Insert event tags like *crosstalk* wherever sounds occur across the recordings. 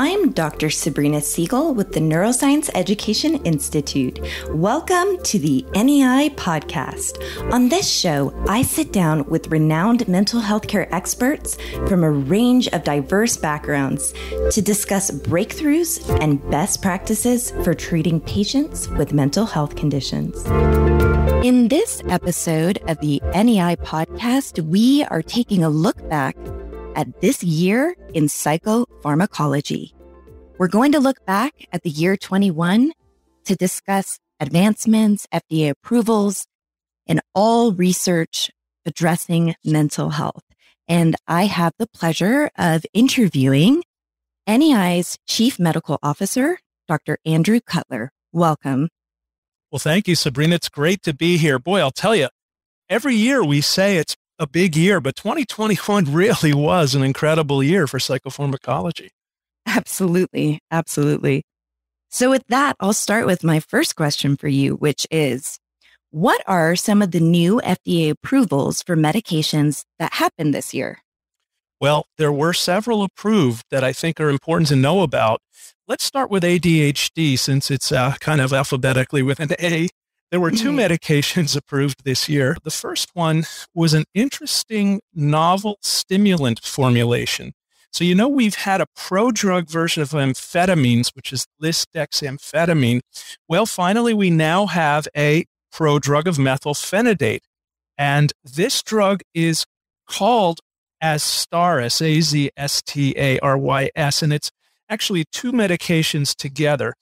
I'm Dr. Sabrina Siegel with the Neuroscience Education Institute. Welcome to the NEI podcast. On this show, I sit down with renowned mental health care experts from a range of diverse backgrounds to discuss breakthroughs and best practices for treating patients with mental health conditions. In this episode of the NEI podcast, we are taking a look back at this year in psychopharmacology. We're going to look back at the year 21 to discuss advancements, FDA approvals, and all research addressing mental health. And I have the pleasure of interviewing NEI's Chief Medical Officer, Dr. Andrew Cutler. Welcome. Well, thank you, Sabrina. It's great to be here. Boy, I'll tell you, every year we say it's a big year, but 2021 *laughs* really was an incredible year for psychopharmacology. Absolutely. Absolutely. So, with that, I'll start with my first question for you, which is What are some of the new FDA approvals for medications that happened this year? Well, there were several approved that I think are important to know about. Let's start with ADHD since it's uh, kind of alphabetically with an A. There were two mm-hmm. medications *laughs* approved this year. The first one was an interesting novel stimulant formulation. So, you know, we've had a prodrug version of amphetamines, which is lisdexamfetamine. Well, finally, we now have a prodrug of methylphenidate. And this drug is called Azstarys, A Z S T A R Y S, and it's actually two medications together.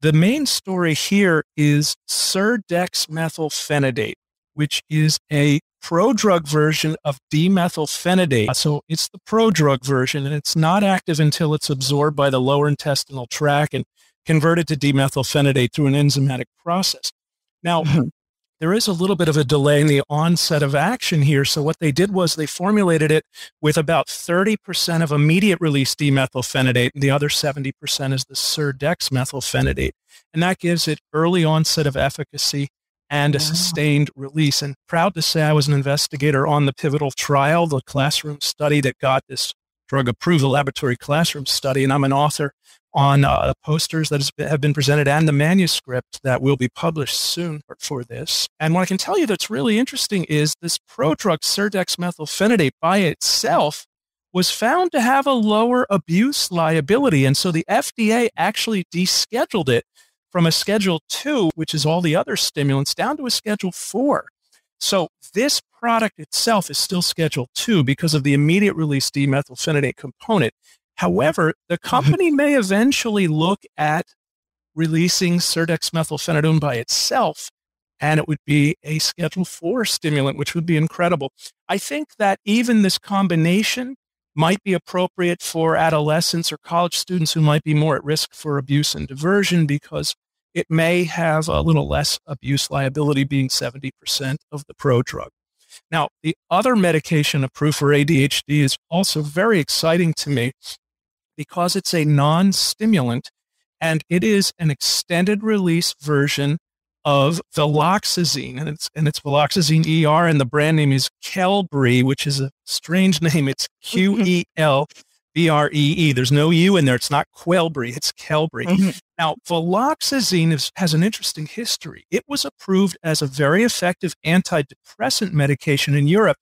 The main story here is serdexmethylphenidate, which is a prodrug version of dexmethylphenidate. So it's the prodrug version, and it's not active until it's absorbed by the lower intestinal tract and converted to dexmethylphenidate through an enzymatic process. Now, mm-hmm. There is a little bit of a delay in the onset of action here. So what they did was they formulated it with about 30% of immediate release dexmethylphenidate, and the other 70% is the serdexmethylphenidate. And that gives it early onset of efficacy and a wow. sustained release. And proud to say I was an investigator on the pivotal trial, the classroom study that got this drug approved, the laboratory classroom study. And I'm an author on uh, posters that have been presented and the manuscript that will be published soon for this. And what I can tell you that's really interesting is this prodrug serdexmethylphenidate by itself was found to have a lower abuse liability. And so the FDA actually descheduled it from a schedule two, which is all the other stimulants, down to a schedule four. So this product itself is still schedule two because of the immediate release dexmethylphenidate component. However, the mm-hmm. company may eventually look at releasing serdexmethylphenidate by itself, and it would be a Schedule 4 stimulant, which would be incredible. I think that even this combination might be appropriate for adolescents or college students who might be more at risk for abuse and diversion because it may have a little less abuse liability, being 70% of the prodrug. Now, the other medication approved for ADHD is also very exciting to me because it's a non stimulant and it is an extended release version of viloxazine, and it's and it's viloxazine ER, and the brand name is Qelbree, which is a strange *laughs* name. It's Q E L B R E E. There's no U in there. It's not Quelbree. It's Qelbree. Mm-hmm. Now, viloxazine is, has an interesting history. It was approved as a very effective antidepressant medication in Europe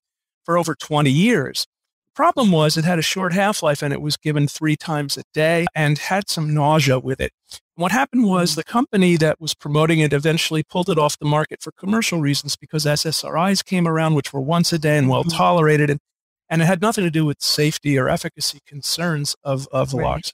for over 20 years problem was it had a short half life and it was given three times a day and had some nausea with it. What happened was mm. the company that was promoting it eventually pulled it off the market for commercial reasons because SSRIs came around, which were once a day and well mm-hmm. tolerated, and, and it had nothing to do with safety or efficacy concerns of, of. Right.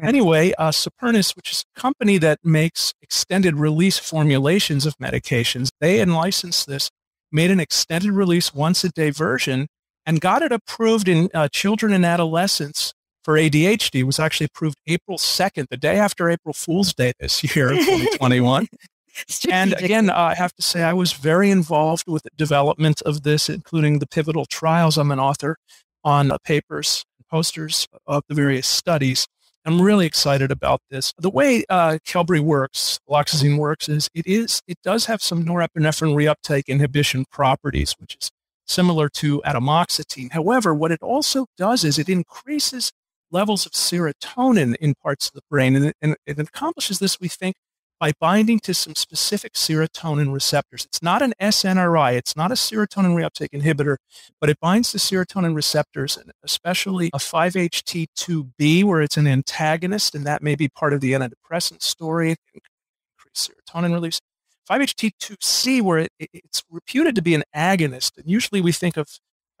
Anyway, uh, Supernus, which is a company that makes extended release formulations of medications, they licensed this, made an extended release once a day version and got it approved in uh, children and adolescents for ADHD. It was actually approved April 2nd, the day after April Fool's Day this *laughs* year, 2021. *laughs* and again, I have to say, I was very involved with the development of this, including the pivotal trials. I'm an author on uh, papers and posters of the various studies. I'm really excited about this. The way uh, works, viloxazine works, is it is it does have some norepinephrine reuptake inhibition properties, which is similar to atomoxetine. However, what it also does is it increases levels of serotonin in parts of the brain. And, and it accomplishes this, we think, by binding to some specific serotonin receptors. It's not an SNRI, it's not a serotonin reuptake inhibitor, but it binds to serotonin receptors, and especially a 5-HT2B, where it's an antagonist, and that may be part of the antidepressant story. Increase serotonin release. 5-HT2C, where it, it, it's reputed to be an agonist, and usually we think of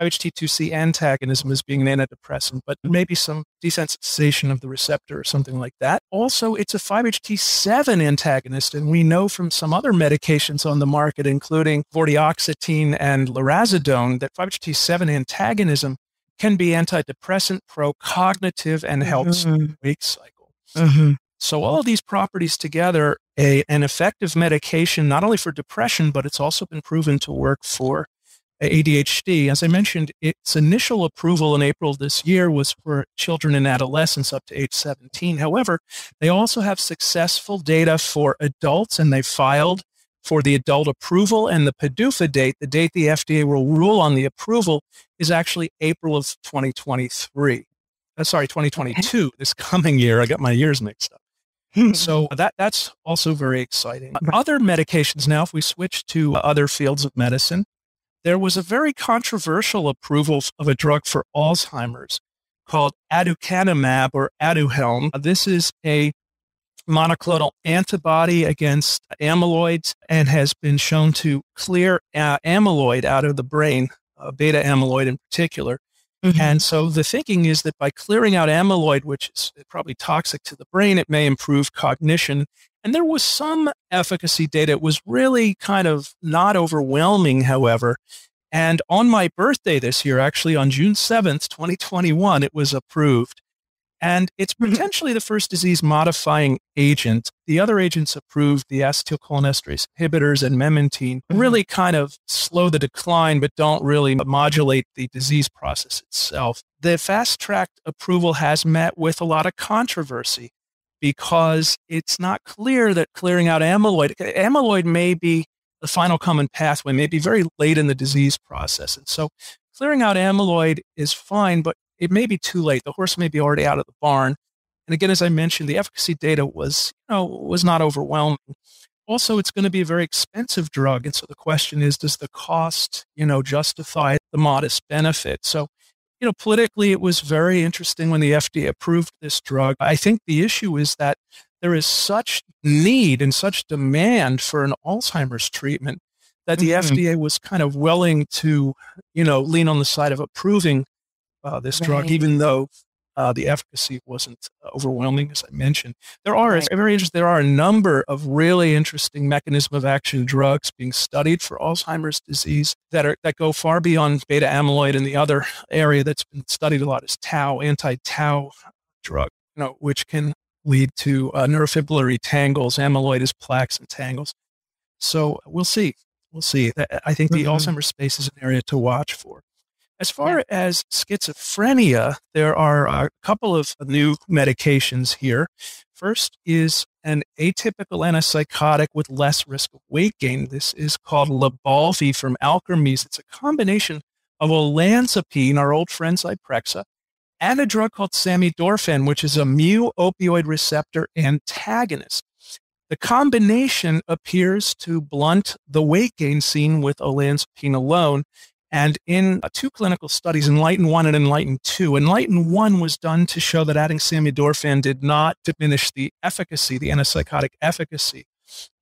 5-HT2C antagonism as being an antidepressant, but maybe some desensitization of the receptor or something like that. Also, it's a 5-HT7 antagonist, and we know from some other medications on the market, including vortioxetine and lurasidone, that 5-HT7 antagonism can be antidepressant, pro-cognitive, and helps mm-hmm. wake cycle. Mm-hmm. So all of these properties together, a, an effective medication, not only for depression, but it's also been proven to work for ADHD. As I mentioned, its initial approval in April this year was for children and adolescents up to age 17. However, they also have successful data for adults and they filed for the adult approval and the PDUFA date, the date the FDA will rule on the approval is actually April of 2023. Uh, sorry, 2022, okay. this coming year. I got my years mixed up. So that that's also very exciting. Other medications now, if we switch to other fields of medicine, there was a very controversial approval of a drug for Alzheimer's called aducanumab or Aduhelm. This is a monoclonal antibody against amyloids and has been shown to clear uh, amyloid out of the brain, uh, beta amyloid in particular. Mm-hmm. And so the thinking is that by clearing out amyloid, which is probably toxic to the brain, it may improve cognition. And there was some efficacy data. It was really kind of not overwhelming, however. And on my birthday this year, actually on June 7th, 2021, it was approved. And it's *laughs* mm-hmm. potentially the first disease modifying agent. The other agents approved, the acetylcholinesterase inhibitors and memantine, mm-hmm. really kind of slow the decline, but don't really modulate the disease process itself. The fast track approval has met with a lot of controversy because it's not clear that clearing out amyloid, amyloid may be the final common pathway, may be very late in the disease process. And so clearing out amyloid is fine, but it may be too late. The horse may be already out of the barn. And again, as I mentioned, the efficacy data was, you know, was not overwhelming. Also, it's going to be a very expensive drug. And so the question is, does the cost, you know, justify the modest benefit? So, you know, politically, it was very interesting when the FDA approved this drug. I think the issue is that there is such need and such demand for an Alzheimer's treatment that the mm-hmm. FDA was kind of willing to, you know, lean on the side of approving uh, this right. drug, even though uh, the efficacy wasn't overwhelming, as I mentioned. There are, right. very interesting, there are a number of really interesting mechanism of action drugs being studied for Alzheimer's disease that are that go far beyond beta amyloid. And the other area that's been studied a lot is tau, anti-tau drug, you know, which can lead to uh, neurofibrillary tangles, amyloidous plaques and tangles. So we'll see. We'll see. I think the mm-hmm. Alzheimer's space is an area to watch for. As far as schizophrenia, there are a couple of new medications here. First is an atypical antipsychotic with less risk of weight gain. This is called Lybalvi from Alkermes. It's a combination of olanzapine, our old friend Zyprexa, and a drug called samidorphan, which is a mu opioid receptor antagonist. The combination appears to blunt the weight gain seen with olanzapine alone and in uh, two clinical studies, Enlighten 1 and Enlighten 2, Enlighten 1 was done to show that adding samidorphan did not diminish the efficacy, the antipsychotic efficacy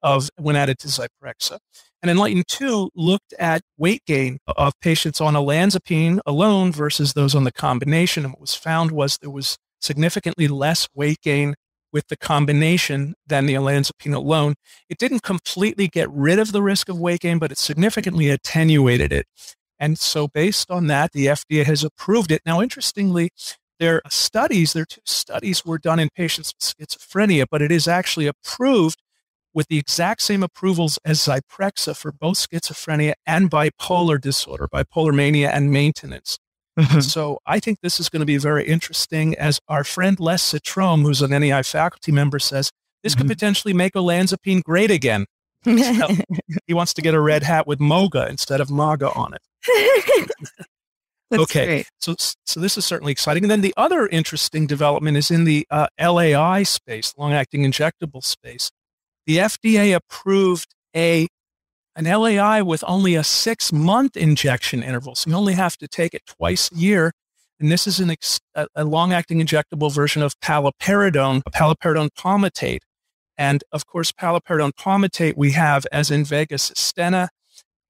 of when added to Zyprexa. And Enlighten 2 looked at weight gain of patients on olanzapine alone versus those on the combination. And what was found was there was significantly less weight gain with the combination than the olanzapine alone. It didn't completely get rid of the risk of weight gain, but it significantly attenuated it. And so, based on that, the FDA has approved it. Now, interestingly, their studies, their two studies were done in patients with schizophrenia, but it is actually approved with the exact same approvals as Zyprexa for both schizophrenia and bipolar disorder, bipolar mania and maintenance. Mm-hmm. So I think this is going to be very interesting. As our friend Les Citrome, who's an NEI faculty member, says, this mm-hmm. could potentially make olanzapine great again. *laughs* he wants to get a red hat with MOGA instead of MAGA on it. *laughs* That's okay. Great. So, so this is certainly exciting. And then the other interesting development is in the uh, LAI space, long-acting injectable space. The FDA approved a an LAI with only a six-month injection interval, so you only have to take it twice a year. And this is an ex- a, a long-acting injectable version of paliperidone, paliperidone palmitate. And of course, paliperidone palmitate we have as Invega Sustenna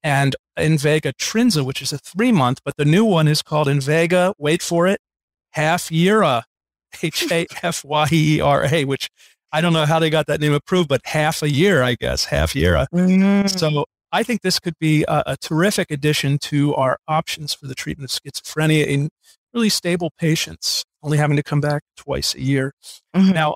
and Invega Trinza, which is a three month, but the new one is called Invega, wait for it, Hafyera, *laughs* H A F Y E R A, which I don't know how they got that name approved, but half a year, I guess, Hafyera. Mm-hmm. So I think this could be a, a, terrific addition to our options for the treatment of schizophrenia in really stable patients, only having to come back twice a year. Mm-hmm. Now,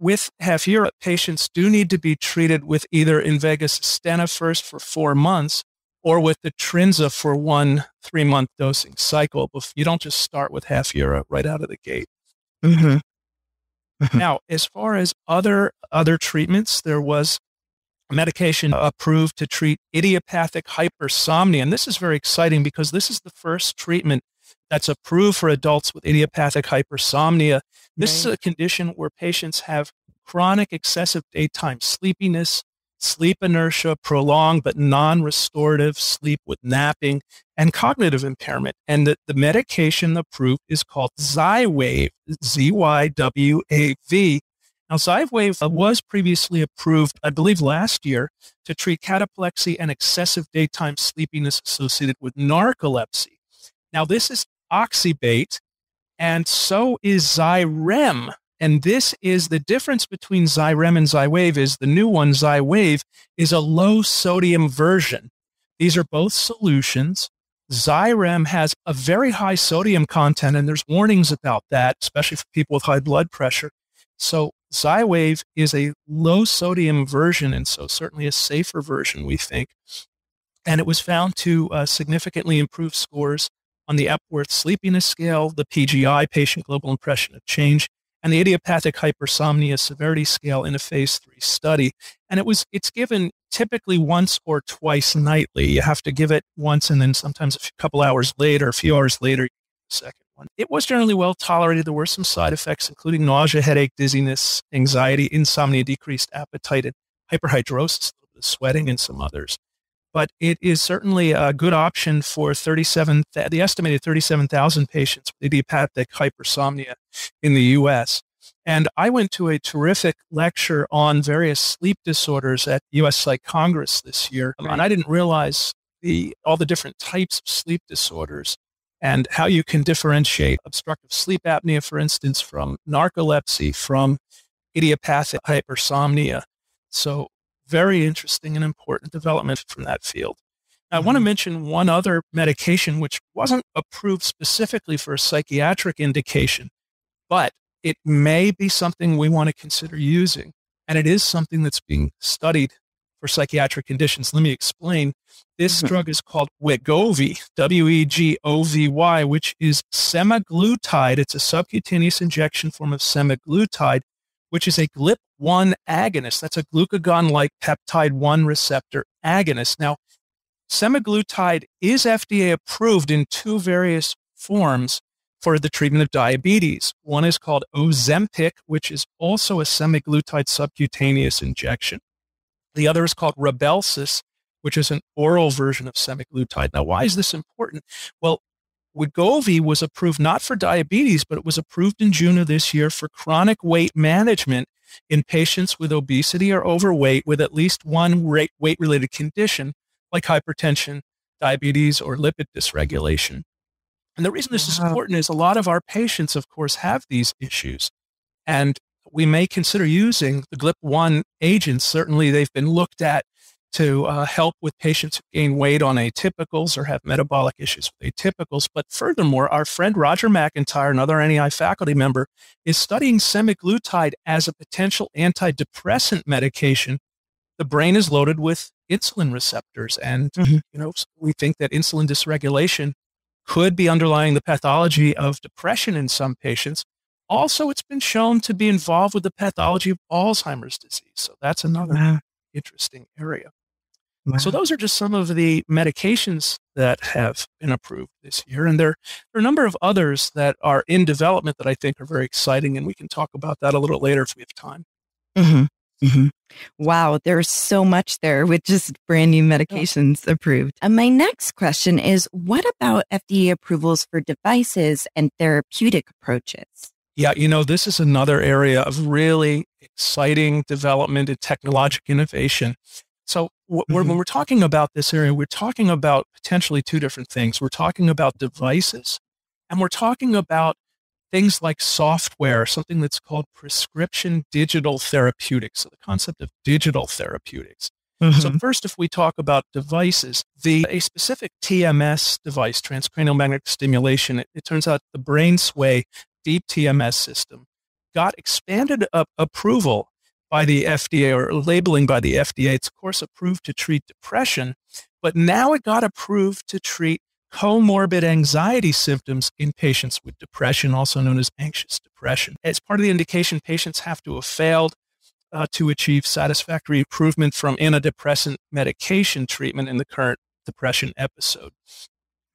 with Hafyera, patients do need to be treated with either Invega Sustenna first for four months or with the Trinza for one three month dosing cycle. You don't just start with Hafyera right out of the gate. Mm-hmm. Mm-hmm. Now, as far as other other treatments, there was medication approved to treat idiopathic hypersomnia, and this is very exciting because this is the first treatment that's approved for adults with idiopathic hypersomnia. This right. is a condition where patients have chronic excessive daytime sleepiness, sleep inertia, prolonged but non-restorative sleep with napping, and cognitive impairment. And the, the medication approved is called Xywav, Z-Y-W-A-V. Now, Xywav uh, was previously approved, I believe, last year to treat cataplexy and excessive daytime sleepiness associated with narcolepsy. Now, this is oxybate, and so is Xyrem, and this is the difference between Xyrem and Xywav is the new one, Xywav, is a low sodium version. These are both solutions. Xyrem has a very high sodium content, and there's warnings about that, especially for people with high blood pressure. So Xywav is a low sodium version, and so certainly a safer version, we think. And it was found to uh, significantly improve scores on the Epworth Sleepiness Scale, the PGI, Patient Global Impression of Change, and the idiopathic hypersomnia severity scale in a phase three study. And it was it's given typically once or twice nightly. You have to give it once and then sometimes a couple hours later, a few hours later, second one. It was generally well tolerated. There were some side effects, including nausea, headache, dizziness, anxiety, insomnia, decreased appetite, and hyperhidrosis, sweating, and some others but it is certainly a good option for 37, the estimated 37,000 patients with idiopathic hypersomnia in the US. And I went to a terrific lecture on various sleep disorders at US Psych Congress this year. Right. And I didn't realize the, all the different types of sleep disorders and how you can differentiate obstructive sleep apnea, for instance, from narcolepsy, from idiopathic hypersomnia. So very interesting and important development from that field. Now, I want to mm-hmm. mention one other medication which wasn't approved specifically for a psychiatric indication, but it may be something we want to consider using. And it is something that's being studied for psychiatric conditions. Let me explain. This mm-hmm. drug is called Wegovy, W-E-G-O-V-Y, which is semaglutide. It's a subcutaneous injection form of semaglutide which is a GLP-1 agonist. That's a glucagon-like peptide 1 receptor agonist. Now, semaglutide is FDA approved in two various forms for the treatment of diabetes. One is called Ozempic, which is also a semaglutide subcutaneous injection. The other is called Rybelsus, which is an oral version of semaglutide. Now, why is this important? Well, Wegovy was approved not for diabetes, but it was approved in June of this year for chronic weight management in patients with obesity or overweight with at least one weight related condition like hypertension, diabetes, or lipid dysregulation. And the reason this is important is a lot of our patients, of course, have these issues. And we may consider using the GLP-1 agents. Certainly, they've been looked at to uh, help with patients who gain weight on atypicals or have metabolic issues with atypicals. But furthermore, our friend Roger McIntyre, another NEI faculty member, is studying semaglutide as a potential antidepressant medication. The brain is loaded with insulin receptors, and mm-hmm. you know we think that insulin dysregulation could be underlying the pathology of depression in some patients. Also, it's been shown to be involved with the pathology of Alzheimer's disease. So that's another wow. interesting area. Wow. So those are just some of the medications that have been approved this year. And there, there are a number of others that are in development that I think are very exciting. And we can talk about that a little later if we have time. Mm-hmm. Mm-hmm. Wow, there's so much there with just brand new medications yeah. approved. And my next question is what about FDA approvals for devices and therapeutic approaches? Yeah, you know, this is another area of really exciting development and technologic innovation. So, mm-hmm. when we're talking about this area, we're talking about potentially two different things. We're talking about devices and we're talking about things like software, something that's called prescription digital therapeutics. So the concept of digital therapeutics. Mm-hmm. So first, if we talk about devices, the a specific TMS device, transcranial magnetic stimulation, it, it turns out the BrainsWay deep TMS system got expanded approval by the FDA or labeling by the FDA. It's of course approved to treat depression, but now it got approved to treat comorbid anxiety symptoms in patients with depression, also known as anxious depression. As part of the indication, patients have to have failed uh, to achieve satisfactory improvement from antidepressant medication treatment in the current depression episode.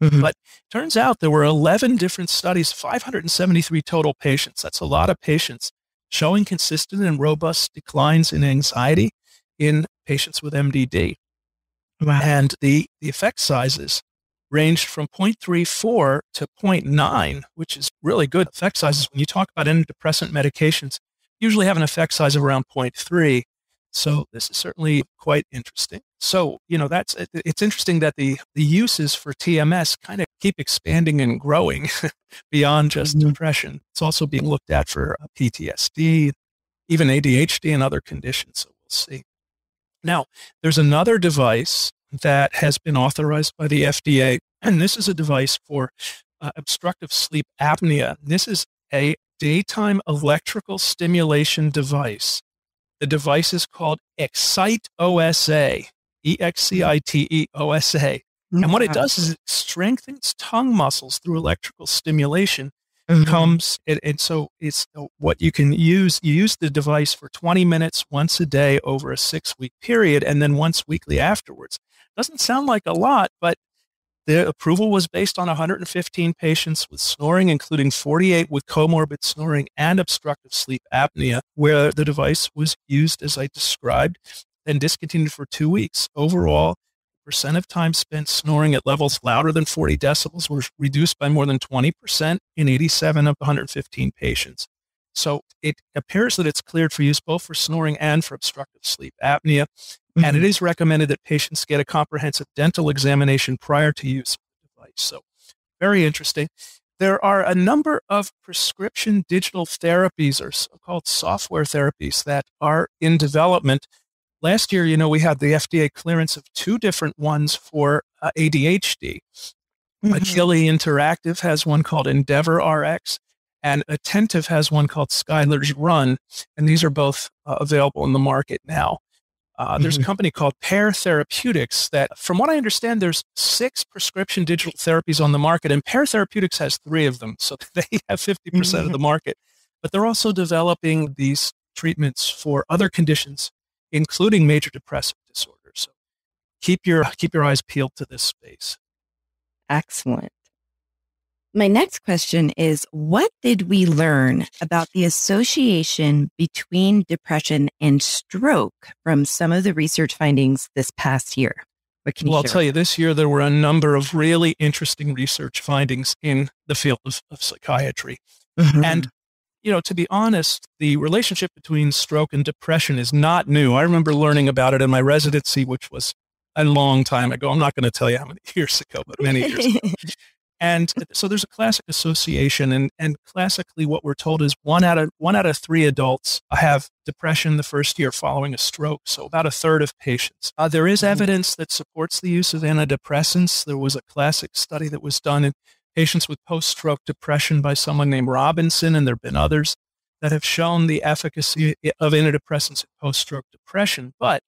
Mm-hmm. But turns out there were 11 different studies, 573 total patients. That's a lot of patients showing consistent and robust declines in anxiety in patients with MDD. Wow. And the, the effect sizes ranged from 0.34 to 0.9, which is really good effect sizes. When you talk about antidepressant medications, usually have an effect size of around 0.3. So this is certainly quite interesting. So, you know, that's it's interesting that the the uses for TMS kind of keep expanding and growing *laughs* beyond just mm-hmm. depression. It's also being looked at for uh, PTSD, even ADHD and other conditions. So we'll see. Now, there's another device that has been authorized by the FDA. *clears throat* And this is a device for uh, obstructive sleep apnea. This is a daytime electrical stimulation device. The device is called Excite OSA, E X C I T E O S A. And what it does is it strengthens tongue muscles through electrical stimulation. Mm-hmm. Comes and, and so it's what you can use. You use the device for 20 minutes once a day over a six week period, and then once weekly afterwards. Doesn't sound like a lot, but the approval was based on 115 patients with snoring, including 48 with comorbid snoring and obstructive sleep apnea, where the device was used as I described and discontinued for two weeks. Overall, percent of time spent snoring at levels louder than 40 decibels was reduced by more than 20% in 87 of 115 patients. So it appears that it's cleared for use both for snoring and for obstructive sleep apnea. Mm-hmm. And it mm-hmm. recommended that patients get a comprehensive dental examination prior to use of the device. So very interesting. There are a number of prescription digital therapies or so-called software therapies that are in development. Last year, you know, we had the FDA clearance of two different ones for uh, ADHD. Mm-hmm. Akili Interactive has one called Endeavor RX, and Attentive has one called Skylar's Run, and these are both uh, available in the market now. Uh, there's mm-hmm. a company called Pear Therapeutics that, from what I understand, there's six prescription digital therapies on the market, and Pear Therapeutics has three of them, so *laughs* they have 50% of the market. But they're also developing these treatments for other conditions, including major depressive disorder. So keep your keep your eyes peeled to this space. Excellent. My next question is What did we learn about the association between depression and stroke from some of the research findings this past year? Well, I'll tell you, this year there were a number of really interesting research findings in the field of, of psychiatry. Mm-hmm. And, you know, to be honest, the relationship between stroke and depression is not new. I remember learning about it in my residency, which was a long time ago. I'm not going to tell you how many *laughs* years ago, but many years ago. *laughs* And so there's a classic association, and, and classically, what we're told is one out of one out of three adults have depression the first year following a stroke. So about a third of patients. Uh, there is mm-hmm. evidence that supports the use of antidepressants. There was a classic study that was done in patients with post-stroke depression by someone named Robinson, and there have been others that have shown the efficacy of antidepressants in post-stroke depression. But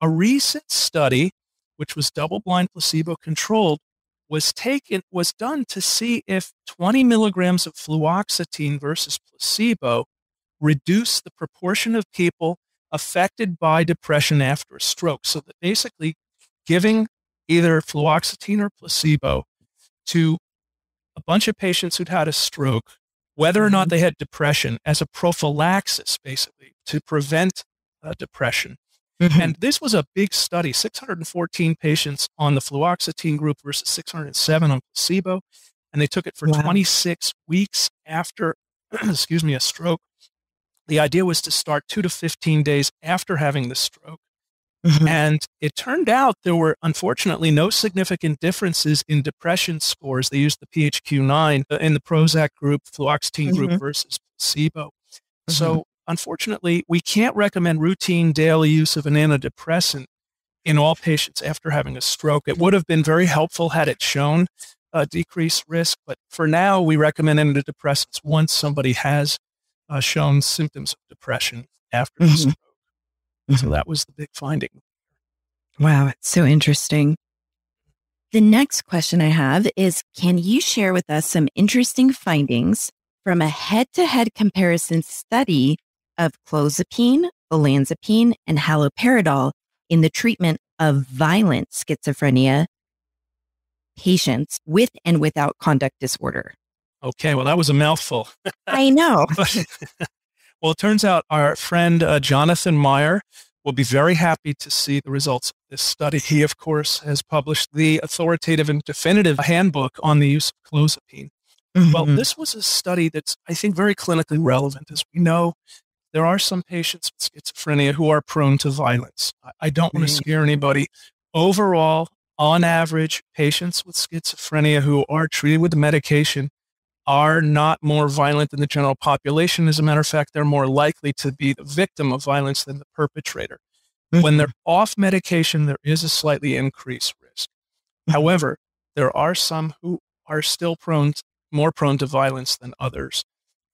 a recent study, which was double-blind placebo-controlled, was taken was done to see if 20 milligrams of fluoxetine versus placebo reduced the proportion of people affected by depression after a stroke. So that basically giving either fluoxetine or placebo to a bunch of patients who'd had a stroke, whether or not mm-hmm. they had depression, as a prophylaxis, basically, to prevent uh, depression. Mm-hmm. And this was a big study 614 patients on the fluoxetine group versus 607 on placebo. And they took it for wow. 26 weeks after, *clears throat* excuse me, a stroke. The idea was to start two to 15 days after having the stroke. Mm-hmm. And it turned out there were unfortunately no significant differences in depression scores. They used the PHQ-9 uh, in the Prozac group, fluoxetine mm-hmm. group versus placebo. Mm-hmm. So unfortunately, we can't recommend routine daily use of an antidepressant in all patients after having a stroke. It would have been very helpful had it shown a decreased risk, but for now, we recommend antidepressants once somebody has uh, shown symptoms of depression after mm-hmm. the stroke. Mm-hmm. So that was the big finding. Wow, it's so interesting. The next question I have is Can you share with us some interesting findings from a head to head comparison study of clozapine, olanzapine, and haloperidol in the treatment of violent schizophrenia patients with and without conduct disorder? Okay, well, that was a mouthful. I know. *laughs* *laughs* Well, it turns out our friend uh, Jonathan Meyer will be very happy to see the results of this study. He, of course, has published the authoritative and definitive handbook on the use of clozapine. Mm-hmm. Well, this was a study that's, I think, very clinically relevant. As we know, there are some patients with schizophrenia who are prone to violence. I don't want to scare anybody. Overall, on average, patients with schizophrenia who are treated with medication are not more violent than the general population. As a matter of fact, they're more likely to be the victim of violence than the perpetrator. Mm-hmm. When they're off medication, there is a slightly increased risk. Mm-hmm. However, there are some who are still prone, more prone to violence than others.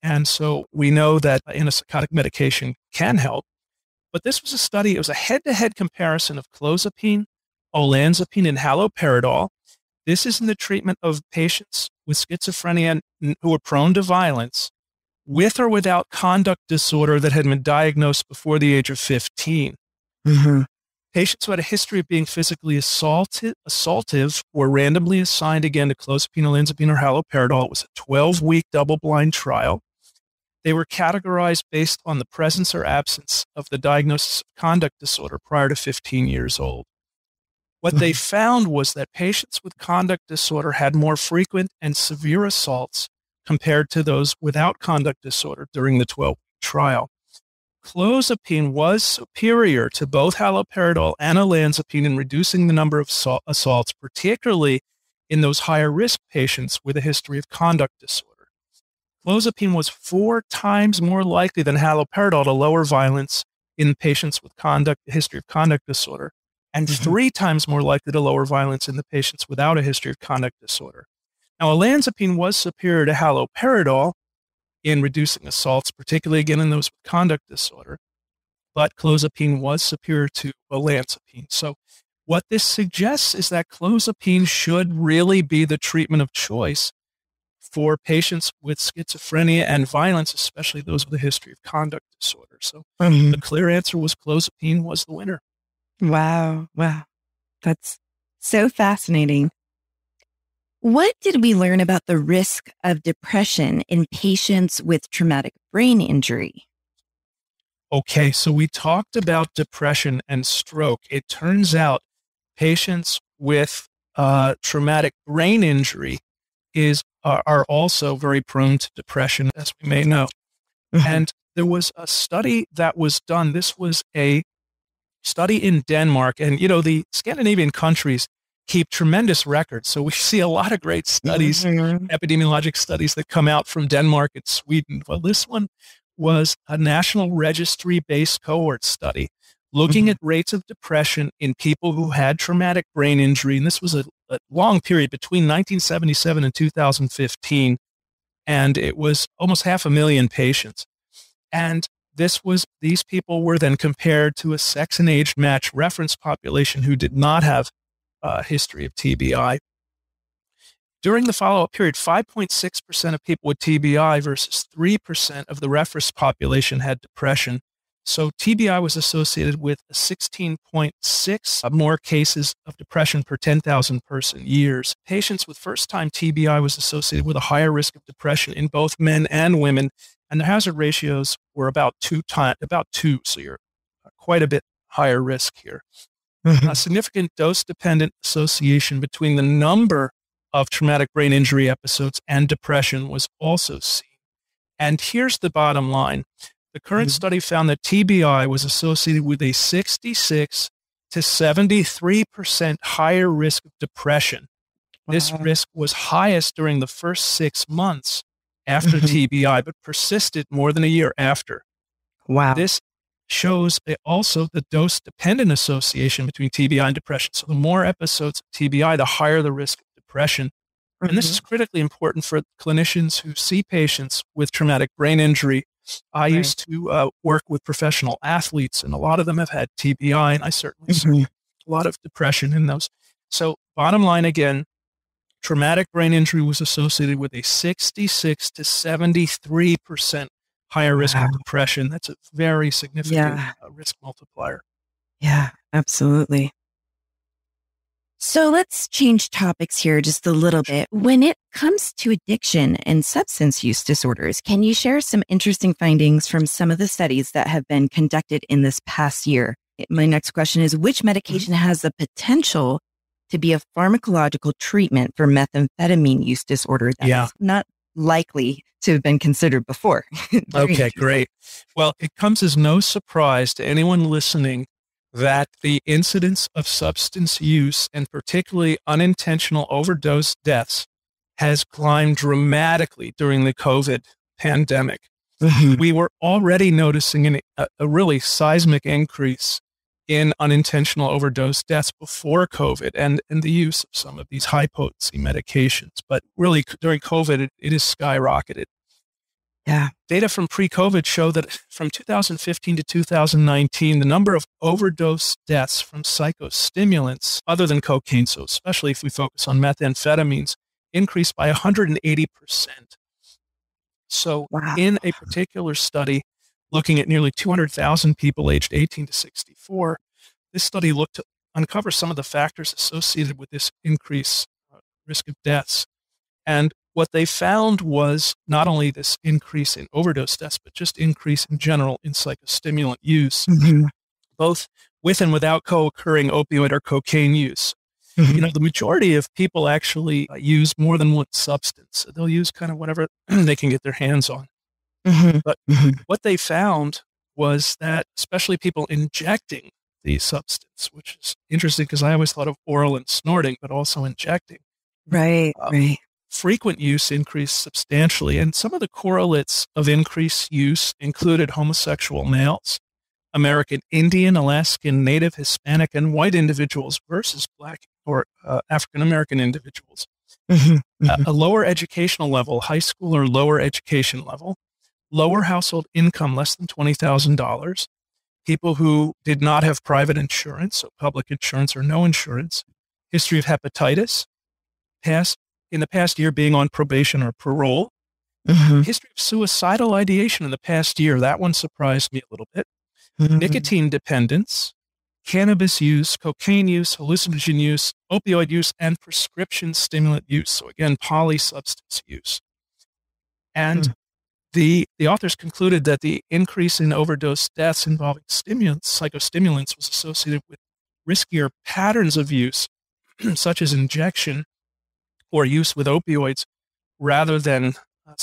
And so we know that antipsychotic medication can help. But this was a study, it was a head to head comparison of clozapine, olanzapine, and haloperidol this is in the treatment of patients with schizophrenia who are prone to violence with or without conduct disorder that had been diagnosed before the age of 15. Mm-hmm. Patients who had a history of being physically assaulted, assaultive were randomly assigned again to clozapine, olanzapine, or haloperidol. It was a 12 week double blind trial. They were categorized based on the presence or absence of the diagnosis of conduct disorder prior to 15 years old. What they *laughs* found was that patients with conduct disorder had more frequent and severe assaults compared to those without conduct disorder during the 12 week trial. Clozapine was superior to both haloperidol and olanzapine in reducing the number of assaults, particularly in those higher risk patients with a history of conduct disorder. Clozapine was four times more likely than haloperidol to lower violence in patients with conduct history of conduct disorder and mm-hmm. three times more likely to lower violence in the patients without a history of conduct disorder. Now, olanzapine was superior to haloperidol in reducing assaults, particularly again in those with conduct disorder, but clozapine was superior to olanzapine. So, what this suggests is that clozapine should really be the treatment of choice for patients with schizophrenia and violence, especially those with a history of conduct disorder. So, mm-hmm. the clear answer was clozapine was the winner. Wow. Wow. That's so fascinating. What did we learn about the risk of depression in patients with traumatic brain injury? Okay, so we talked about depression and stroke. It turns out patients with uh, traumatic brain injury is are, are, also very prone to depression, as we may know. Mm-hmm. And there was a study that was done. This was a study in Denmark. And, you know, the Scandinavian countries keep tremendous records. So we *laughs* see a lot of great studies, mm-hmm. epidemiologic studies that come out from Denmark and Sweden. Well, this one was a national registry based cohort study looking mm-hmm. at rates of depression in people who had traumatic brain injury. And this was a, a long period between 1977 and 2015. And it was almost half a million patients. And this was these people were then compared to a sex and age match reference population who did not have a history of TBI. During the follow-up period, 5.6% of people with TBI versus 3% of the reference population had depression. So TBI was associated with 16.6 more cases of depression per 10,000 person years. Patients with first time TBI was associated with a higher risk of depression in both men and women, and the hazard ratios were about two times, about two. So you're quite a bit higher risk here. Mm-hmm. A significant dose dependent association between the number of traumatic brain injury episodes and depression was also seen. And here's the bottom line the current mm-hmm. study found that TBI was associated with a 66 to 73% higher risk of depression. Wow. This risk was highest during the first six months after mm-hmm. TBI, but persisted more than a year after. Wow. This shows also the dose dependent association between TBI and depression. So the more episodes of TBI, the higher the risk of depression. Mm-hmm. And this is mm-hmm. critically important for clinicians who see patients with traumatic brain injury I right. used to uh, work with professional athletes, and a lot of them have had TBI, and I certainly mm-hmm. a lot of depression in those. So, bottom line again, traumatic brain injury was associated with a 66 to 73 percent higher risk wow. of depression. That's a very significant yeah. uh, risk multiplier. Yeah, absolutely. So let's change topics here just a little bit. When it comes to addiction and substance use disorders, can you share some interesting findings from some of the studies that have been conducted in this past year? My next question is which mm-hmm. medication has the potential to be a pharmacological treatment for methamphetamine use disorder that yeah. not likely to have been considered before? *laughs* okay, great. Well, it comes as no surprise to anyone listening that the incidence of substance use and particularly unintentional overdose deaths has climbed dramatically during the COVID pandemic. Mm-hmm. We were already noticing an, a, a really seismic increase in unintentional overdose deaths before COVID and, and the use of some of these high potency medications. But really, during COVID, it, it has skyrocketed. Yeah. Data from pre COVID show that from 2015 to 2019, the number of overdose deaths from psychostimulants other than cocaine, so especially if we focus on methamphetamines, increased by 180%. So, wow. in a particular study looking at nearly 200,000 people aged 18 to 64, this study looked to uncover some of the factors associated with this increased uh, risk of deaths. And what they found was not only this increase in overdose deaths, but just increase in general in psychostimulant use, mm-hmm. both with and without co-occurring opioid or cocaine use. Mm-hmm. You know, the majority of people actually uh, use more than one substance. They'll use kind of whatever *clears throat* they can get their hands on. Mm-hmm. But mm-hmm. what they found was that, especially people injecting the substance, which is interesting because I always thought of oral and snorting, but also injecting. Right, um, right frequent use increased substantially, and some of the correlates of increased use included homosexual males, American Indian, Alaskan Native, Hispanic, and white individuals versus Black or uh, African American individuals. Mm-hmm. Uh, a lower educational level, high school or lower education level, lower household income, less than $20,000, people who did not have private insurance, so public insurance or no insurance, history of hepatitis, past in the past year being on probation or parole. Mm-hmm. History of suicidal ideation in the past year. That one surprised me a little bit. Mm-hmm. Nicotine dependence, cannabis use, cocaine use, hallucinogen use, opioid use, and prescription stimulant use. So again, polysubstance use. And mm. the, the authors concluded that the increase in overdose deaths involving stimulants, psychostimulants, was associated with riskier patterns of use, *clears throat* such as injection or use with opioids rather than uh,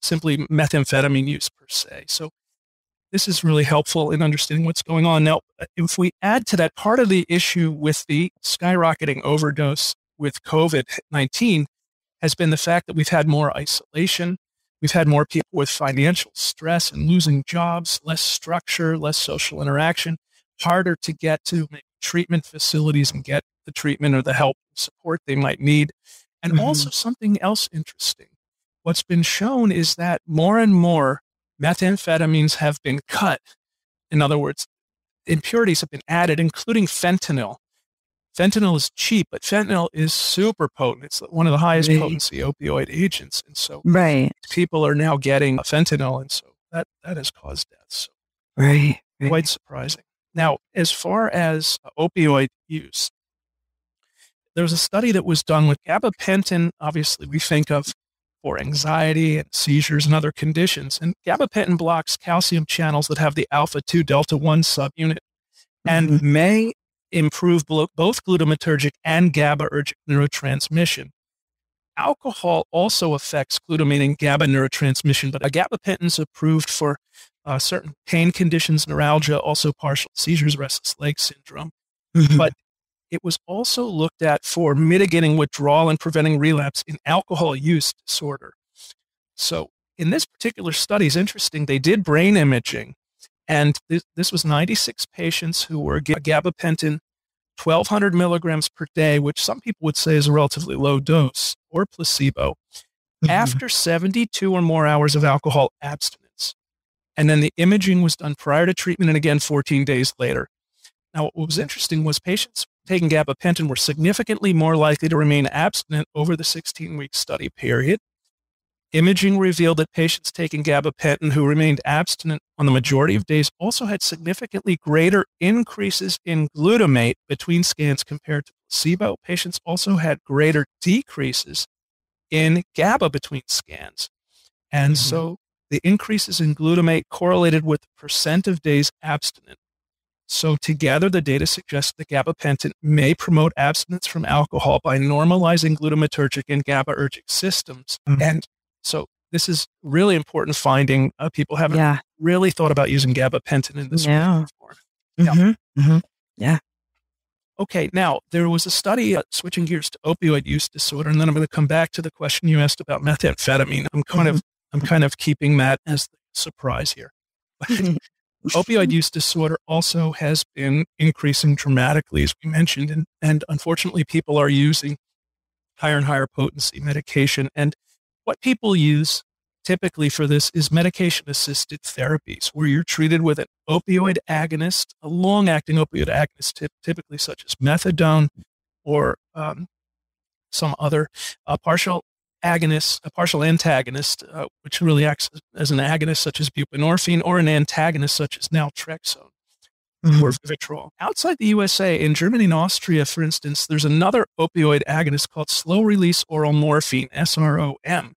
simply methamphetamine use per se. So this is really helpful in understanding what's going on. Now, uh, if we add to that part of the issue with the skyrocketing overdose with COVID 19 has been the fact that we've had more isolation. We've had more people with financial stress and losing jobs, less structure, less social interaction, harder to get to treatment facilities and get the treatment or the help support they might need. And mm-hmm. also something else interesting. What's been shown is that more and more methamphetamines have been cut. In other words, impurities have been added, including fentanyl. Fentanyl is cheap, but fentanyl is super potent. It's one of the highest right. potency opioid agents. And so right. people are now getting fentanyl. And so that, that has caused deaths. Right. right. Quite surprising. Now, as far as opioid use, there was a study that was done with gabapentin. Obviously, we think of for anxiety and seizures and other conditions. And gabapentin blocks calcium channels that have the alpha 2 delta 1 subunit and mm-hmm. may improve both glutamatergic and GABAergic neurotransmission. Alcohol also affects glutamate and GABA neurotransmission, but a gabapentin is approved for uh, certain pain conditions, neuralgia, also partial seizures, restless leg syndrome. Mm-hmm. But it was also looked at for mitigating withdrawal and preventing relapse in alcohol use disorder. So, in this particular study, is interesting. They did brain imaging, and this, this was 96 patients who were gabapentin 1200 milligrams per day, which some people would say is a relatively low dose, or placebo, mm-hmm. after 72 or more hours of alcohol abstinence. And then the imaging was done prior to treatment and again 14 days later. Now, what was interesting was patients taking gabapentin were significantly more likely to remain abstinent over the 16 week study period. Imaging revealed that patients taking gabapentin who remained abstinent on the majority of days also had significantly greater increases in glutamate between scans compared to placebo. Patients also had greater decreases in GABA between scans. And mm-hmm. so the increases in glutamate correlated with the percent of days abstinent so together, the data suggests that gabapentin may promote abstinence from alcohol by normalizing glutamatergic and GABAergic systems. Mm-hmm. And so this is really important finding. Uh, people haven't yeah. really thought about using gabapentin in this yeah. before. Mm-hmm. Yeah. Mm-hmm. yeah. Okay, now there was a study uh, switching gears to opioid use disorder, and then I'm going to come back to the question you asked about methamphetamine. I'm kind of I'm kind of keeping that as the surprise here. *laughs* opioid use disorder also has been increasing dramatically, as we mentioned, and, and unfortunately, people are using higher and higher potency medication. And what people use typically for this is medication assisted therapies, where you're treated with an opioid agonist, a long acting opioid agonist, typically such as methadone or um, some other uh, partial agonist, a partial antagonist, uh, which really acts as an agonist such as buprenorphine or an antagonist such as naltrexone mm-hmm. or Vivitrol. Outside the USA, in Germany and Austria, for instance, there's another opioid agonist called slow release oral morphine, SROM.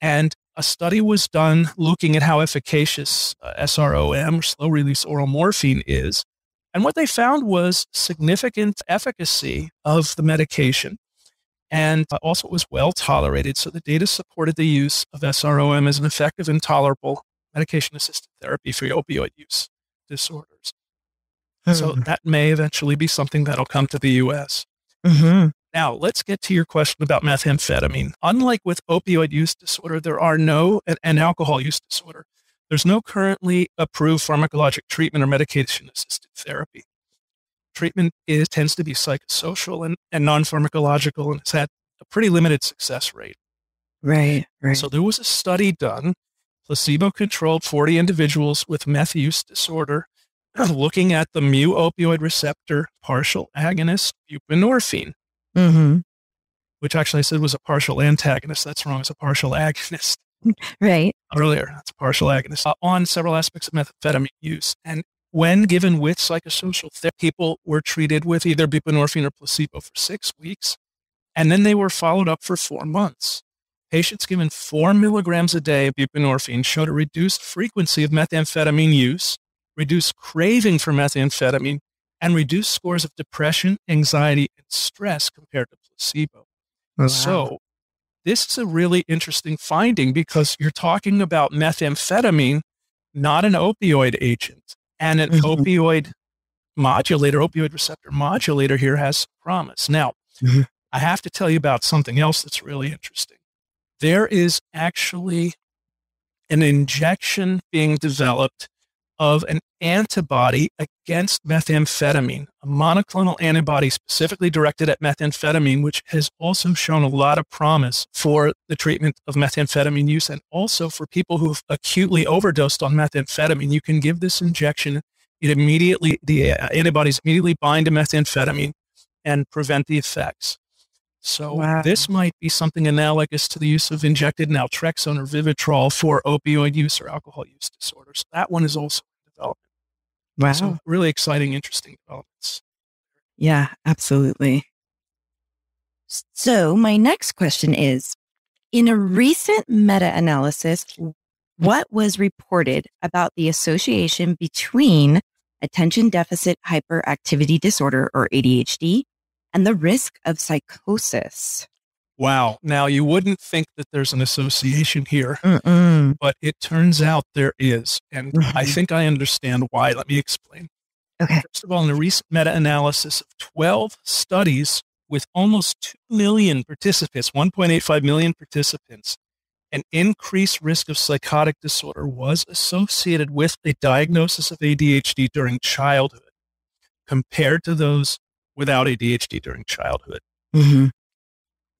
And a study was done looking at how efficacious uh, SROM, or slow release oral morphine, is. And what they found was significant efficacy of the medication and also it was well tolerated. So the data supported the use of SROM as an effective and tolerable medication assisted therapy for opioid use disorders. Mm-hmm. So hmm. that may eventually be something that'll come to the US. Mm-hmm. Now, let's get to your question about methamphetamine. Unlike with opioid use disorder, there are no, and alcohol use disorder, there's no currently approved pharmacologic treatment or medication assisted therapy treatment is tends to be psychosocial and, and non-pharmacological and has had a pretty limited success rate. Right, right. So there was a study done, placebo-controlled 40 individuals with meth use disorder, *clears throat* looking at the mu opioid receptor partial agonist buprenorphine, mm-hmm. which actually I said was a partial antagonist. That's wrong. It's a partial agonist. *laughs* Right. Earlier, that's a partial agonist uh, on several aspects of methamphetamine use. And when given with psychosocial therapy, people were treated with either buprenorphine or placebo for six weeks, and then they were followed up for four months. Patients given four milligrams a day of buprenorphine showed a reduced frequency of methamphetamine use, reduced craving for methamphetamine, and reduced scores of depression, anxiety, and stress compared to placebo. Wow. So, this is a really interesting finding because you're talking about methamphetamine, not an opioid agent. And an mm-hmm. opioid modulator, opioid receptor modulator here has promise. Now, mm-hmm. I have to tell you about something else that's really interesting. There is actually an injection being developed of an antibody against methamphetamine, a monoclonal antibody specifically directed at methamphetamine, which has also shown a lot of promise for the treatment of methamphetamine use and also for people who've acutely overdosed on methamphetamine. You can give this injection. It immediately, the uh, antibodies immediately bind to methamphetamine and prevent the effects. So wow. this might be something analogous to the use of injected naltrexone or Vivitrol for opioid use or alcohol use disorders. That one is also development. Wow. So really exciting, interesting developments. Yeah, absolutely. So my next question is, in a recent meta-analysis, what was reported about the association between attention deficit hyperactivity disorder or ADHD and the risk of psychosis? Wow. Now, you wouldn't think that there's an association here, Mm-mm. but it turns out there is. And I Mhm. think I understand why. Let me explain. Okay. First of all, in a recent meta analysis of 12 studies with almost 2 million participants, 1.85 million participants, an increased risk of psychotic disorder was associated with a diagnosis of ADHD during childhood compared to those without ADHD during childhood. Mm-hmm.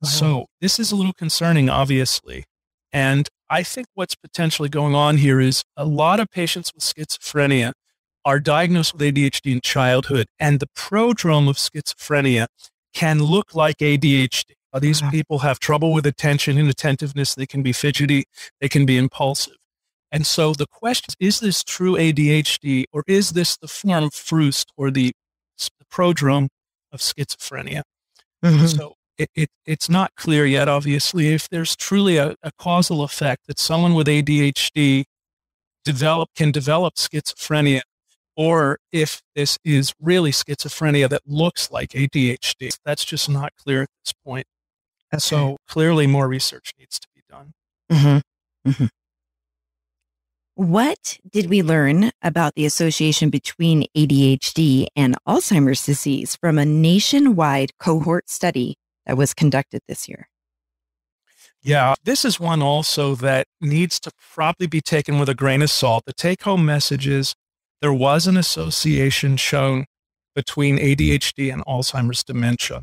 Wow. So this is a little concerning, obviously. And I think what's potentially going on here is a lot of patients with schizophrenia are diagnosed with ADHD in childhood, and the prodrome of schizophrenia can look like ADHD. These Wow. people have trouble with attention and attentiveness. They can be fidgety. They can be impulsive. And so the question is, is this true ADHD or is this the form of frust or the, the prodrome of schizophrenia? Mhm. So it, it, it's not clear yet, obviously, if there's truly a, a causal effect that someone with ADHD develop can develop schizophrenia, or if this is really schizophrenia that looks like ADHD. That's just not clear at this point. Okay. So clearly, more research needs to be done. Mm-hmm. Mm-hmm. What did we learn about the association between ADHD and Alzheimer's disease from a nationwide cohort study that was conducted this year? Yeah, this is one also that needs to probably be taken with a grain of salt. The take home message is there was an association shown between ADHD and Alzheimer's dementia.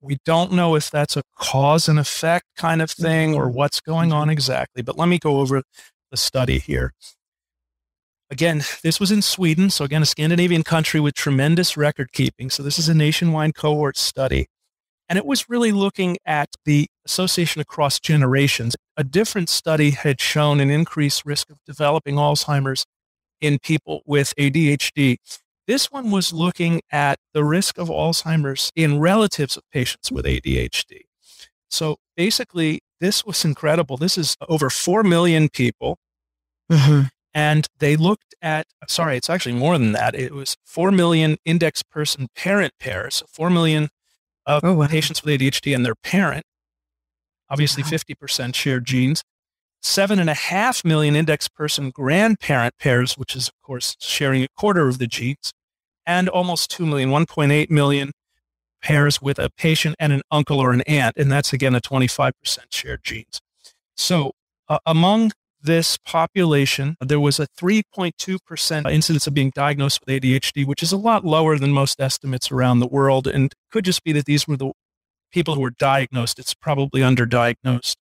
We don't know if that's a cause and effect kind of thing or mm-hmm. what's going on mm-hmm. exactly, but let me go over the study here. Again, this was in Sweden. So, again, a Scandinavian country with tremendous record keeping. So, this is a nationwide cohort study. And it was really looking at the association across generations. A different study had shown an increased risk of developing Alzheimer's in people with ADHD. This one was looking at the risk of Alzheimer's in relatives of patients with ADHD. So basically, this was incredible. This is over 4 million people. Mm-hmm. And they looked at, sorry, it's actually more than that. It was 4 million index person parent pairs, so 4 million of Oh, wow. patients with ADHD and their parent. Obviously, Wow. 50% shared genes. Seven and a half million index person grandparent pairs, which is, of course, sharing a quarter of the genes, and almost 2 million, 1.8 million pairs with a patient and an uncle or an aunt. And that's, again, a 25% shared genes. So, uh, among this population, there was a 3.2% incidence of being diagnosed with ADHD, which is a lot lower than most estimates around the world. And could just be that these were the people who were diagnosed. It's probably underdiagnosed.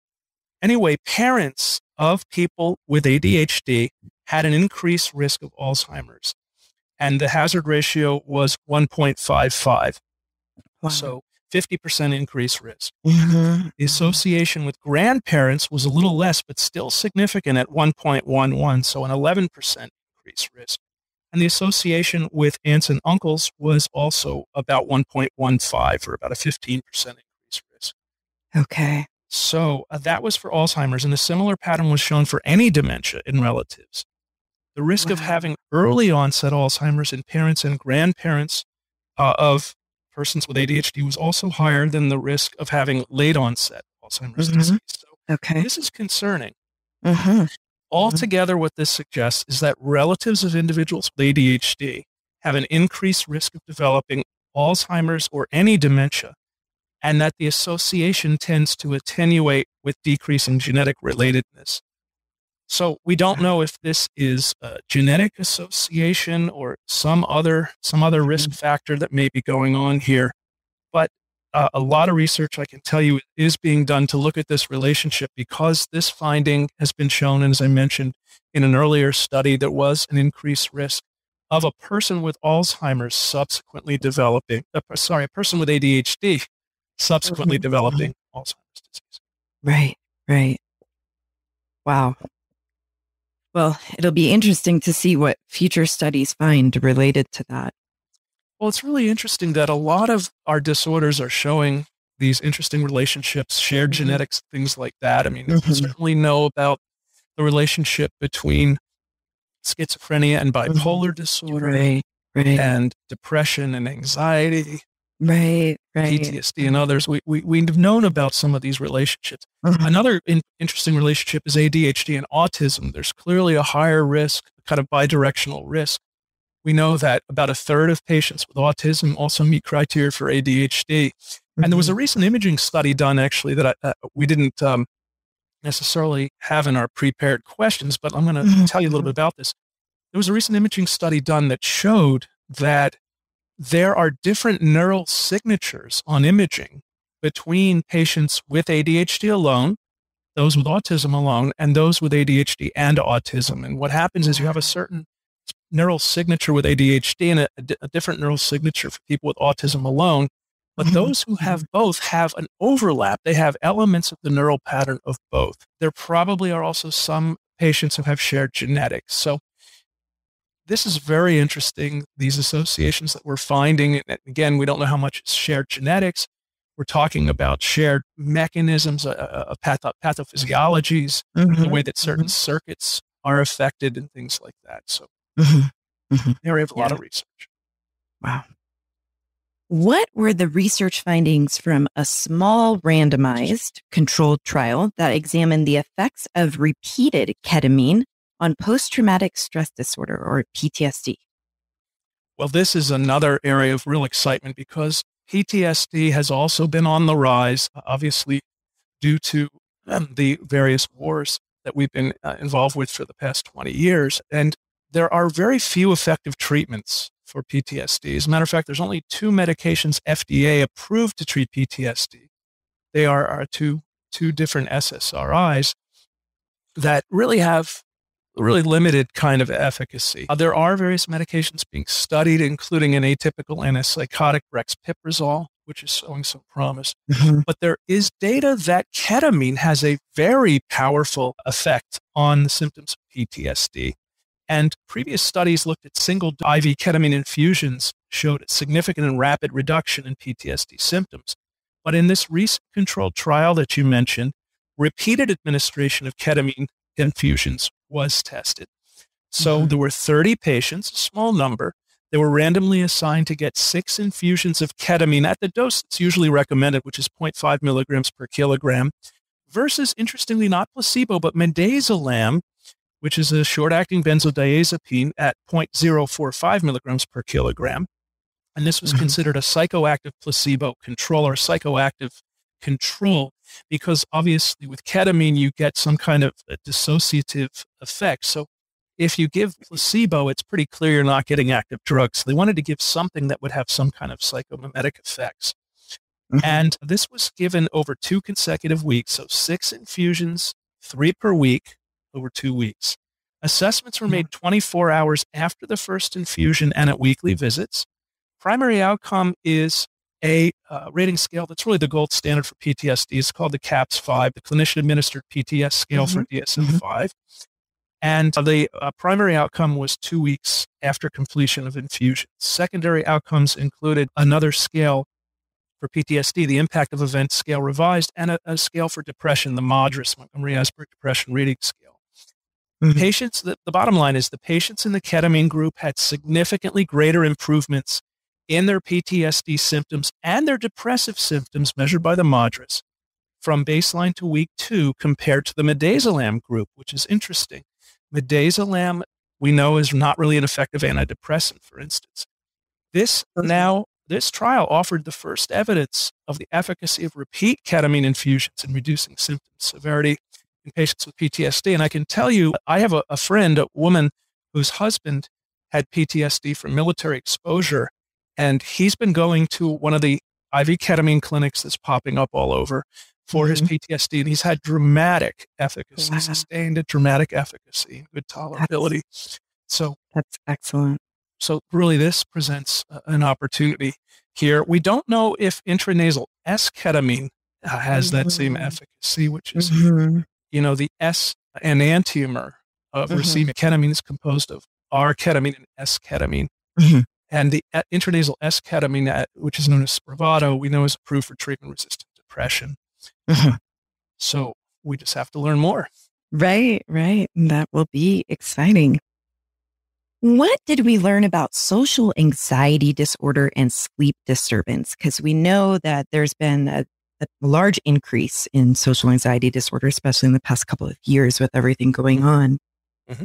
Anyway, parents of people with ADHD had an increased risk of Alzheimer's, and the hazard ratio was 1.55. Wow. So 50% increased risk. Mhm. The association with grandparents was a little less, but still significant at 1.11, so an 11% increased risk. And the association with aunts and uncles was also about 1.15, or about a 15% increased risk. Okay. So uh, that was for Alzheimer's, and a similar pattern was shown for any dementia in relatives. The risk of having early onset Alzheimer's in parents and grandparents uh, of persons with ADHD was also higher than the risk of having late onset Alzheimer's Mhm. disease. So Okay. this is concerning. Mm-hmm. Altogether, what this suggests is that relatives of individuals with ADHD have an increased risk of developing Alzheimer's or any dementia, and that the association tends to attenuate with decreasing genetic relatedness. So we don't know if this is a genetic association or some other some other risk factor that may be going on here, but uh, a lot of research I can tell you is being done to look at this relationship because this finding has been shown, and as I mentioned in an earlier study, there was an increased risk of a person with Alzheimer's subsequently developing, uh, sorry, a person with ADHD subsequently Mhm. developing Alzheimer's disease. Right. Right. Wow. Well, it'll be interesting to see what future studies find related to that. Well, it's really interesting that a lot of our disorders are showing these interesting relationships, shared mm-hmm. genetics, things like that. I mean, mm-hmm. we certainly know about the relationship between schizophrenia and mm-hmm. bipolar disorder right, right. and depression and anxiety right right ptsd and others we, we, we've known about some of these relationships mm-hmm. another in, interesting relationship is adhd and autism there's clearly a higher risk kind of bidirectional risk we know that about a third of patients with autism also meet criteria for adhd mm-hmm. and there was a mm-hmm. recent imaging study done actually that I, uh, we didn't um, necessarily have in our prepared questions but i'm going to mm-hmm. tell you a little bit about this there was a recent imaging study done that showed that there are different neural signatures on imaging between patients with ADHD alone, those with autism alone, and those with ADHD and autism. And what happens is you have a certain neural signature with ADHD and a, a different neural signature for people with autism alone. But mm-hmm. those who have both have an overlap. They have elements of the neural pattern of both. There probably are also some patients who have shared genetics. So this is very interesting, these associations that we're finding. And again, we don't know how much shared genetics. We're talking about shared mechanisms, uh, uh, patho- pathophysiologies, mm-hmm. the way that certain mm-hmm. circuits are affected and things like that. So mm-hmm. mm-hmm. there we have a yeah. lot of research. Wow. What were the research findings from a small randomized controlled trial that examined the effects of repeated ketamine on post traumatic stress disorder or PTSD? Well, this is another area of real excitement because PTSD has also been on the rise, obviously, due to um, the various wars that we've been uh, involved with for the past 20 years. And there are very few effective treatments for PTSD. As a matter of fact, there's only two medications FDA approved to treat PTSD. They are, are two, two different SSRIs that really have really limited kind of efficacy. Uh, there are various medications being studied, including an atypical antipsychotic brexpiprazole, which is showing some promise. Mm-hmm. But there is data that ketamine has a very powerful effect on the symptoms of PTSD. And previous studies looked at single IV ketamine infusions showed a significant and rapid reduction in PTSD symptoms. But in this recent controlled trial that you mentioned, repeated administration of ketamine infusions was tested. So mm-hmm. there were 30 patients, a small number. They were randomly assigned to get six infusions of ketamine at the dose that's usually recommended, which is 0.5 milligrams per kilogram, versus, interestingly, not placebo, but midazolam, which is a short-acting benzodiazepine at 0.045 milligrams per kilogram. And this was mm-hmm. considered a psychoactive placebo control or psychoactive control because obviously with ketamine you get some kind of dissociative effect. So if you give placebo it's pretty clear you're not getting active drugs. So they wanted to give something that would have some kind of psychomimetic effects. Mm-hmm. and this was given over two consecutive weeks so six infusions three per week over two weeks. Assessments were made 24 hours after the first infusion and at weekly visits. Primary outcome is a uh, rating scale that's really the gold standard for PTSD. It's called the CAPS 5, the clinician administered PTS scale mm-hmm. for DSM mm-hmm. 5. And the uh, primary outcome was two weeks after completion of infusion. Secondary outcomes included another scale for PTSD, the impact of event scale revised, and a, a scale for depression, the MADRS, Montgomery Asberg Depression Rating Scale. Mm-hmm. Patients, the, the bottom line is the patients in the ketamine group had significantly greater improvements in their PTSD symptoms and their depressive symptoms measured by the MADRS from baseline to week two compared to the midazolam group, which is interesting. Midazolam, we know, is not really an effective antidepressant, for instance. This now, this trial offered the first evidence of the efficacy of repeat ketamine infusions in reducing symptom severity in patients with PTSD. And I can tell you, I have a, a friend, a woman whose husband had PTSD from military exposure and he's been going to one of the IV ketamine clinics that's popping up all over for mm-hmm. his PTSD. And he's had dramatic efficacy, wow. sustained dramatic efficacy, good tolerability. That's, so that's excellent. So really this presents an opportunity here. We don't know if intranasal S-ketamine has mm-hmm. that same mm-hmm. efficacy, which is, mm-hmm. you know, the S enantiomer of mm-hmm. racemic ketamine is composed of R-ketamine and S-ketamine. Mm-hmm. And the uh, intranasal S-ketamine, uh, which is known as Spravato, we know is approved for treatment-resistant depression. Mm-hmm. So we just have to learn more. Right, right. That will be exciting. What did we learn about social anxiety disorder and sleep disturbance? Because we know that there's been a, a, large increase in social anxiety disorder, especially in the past couple of years with everything going on. Mm-hmm.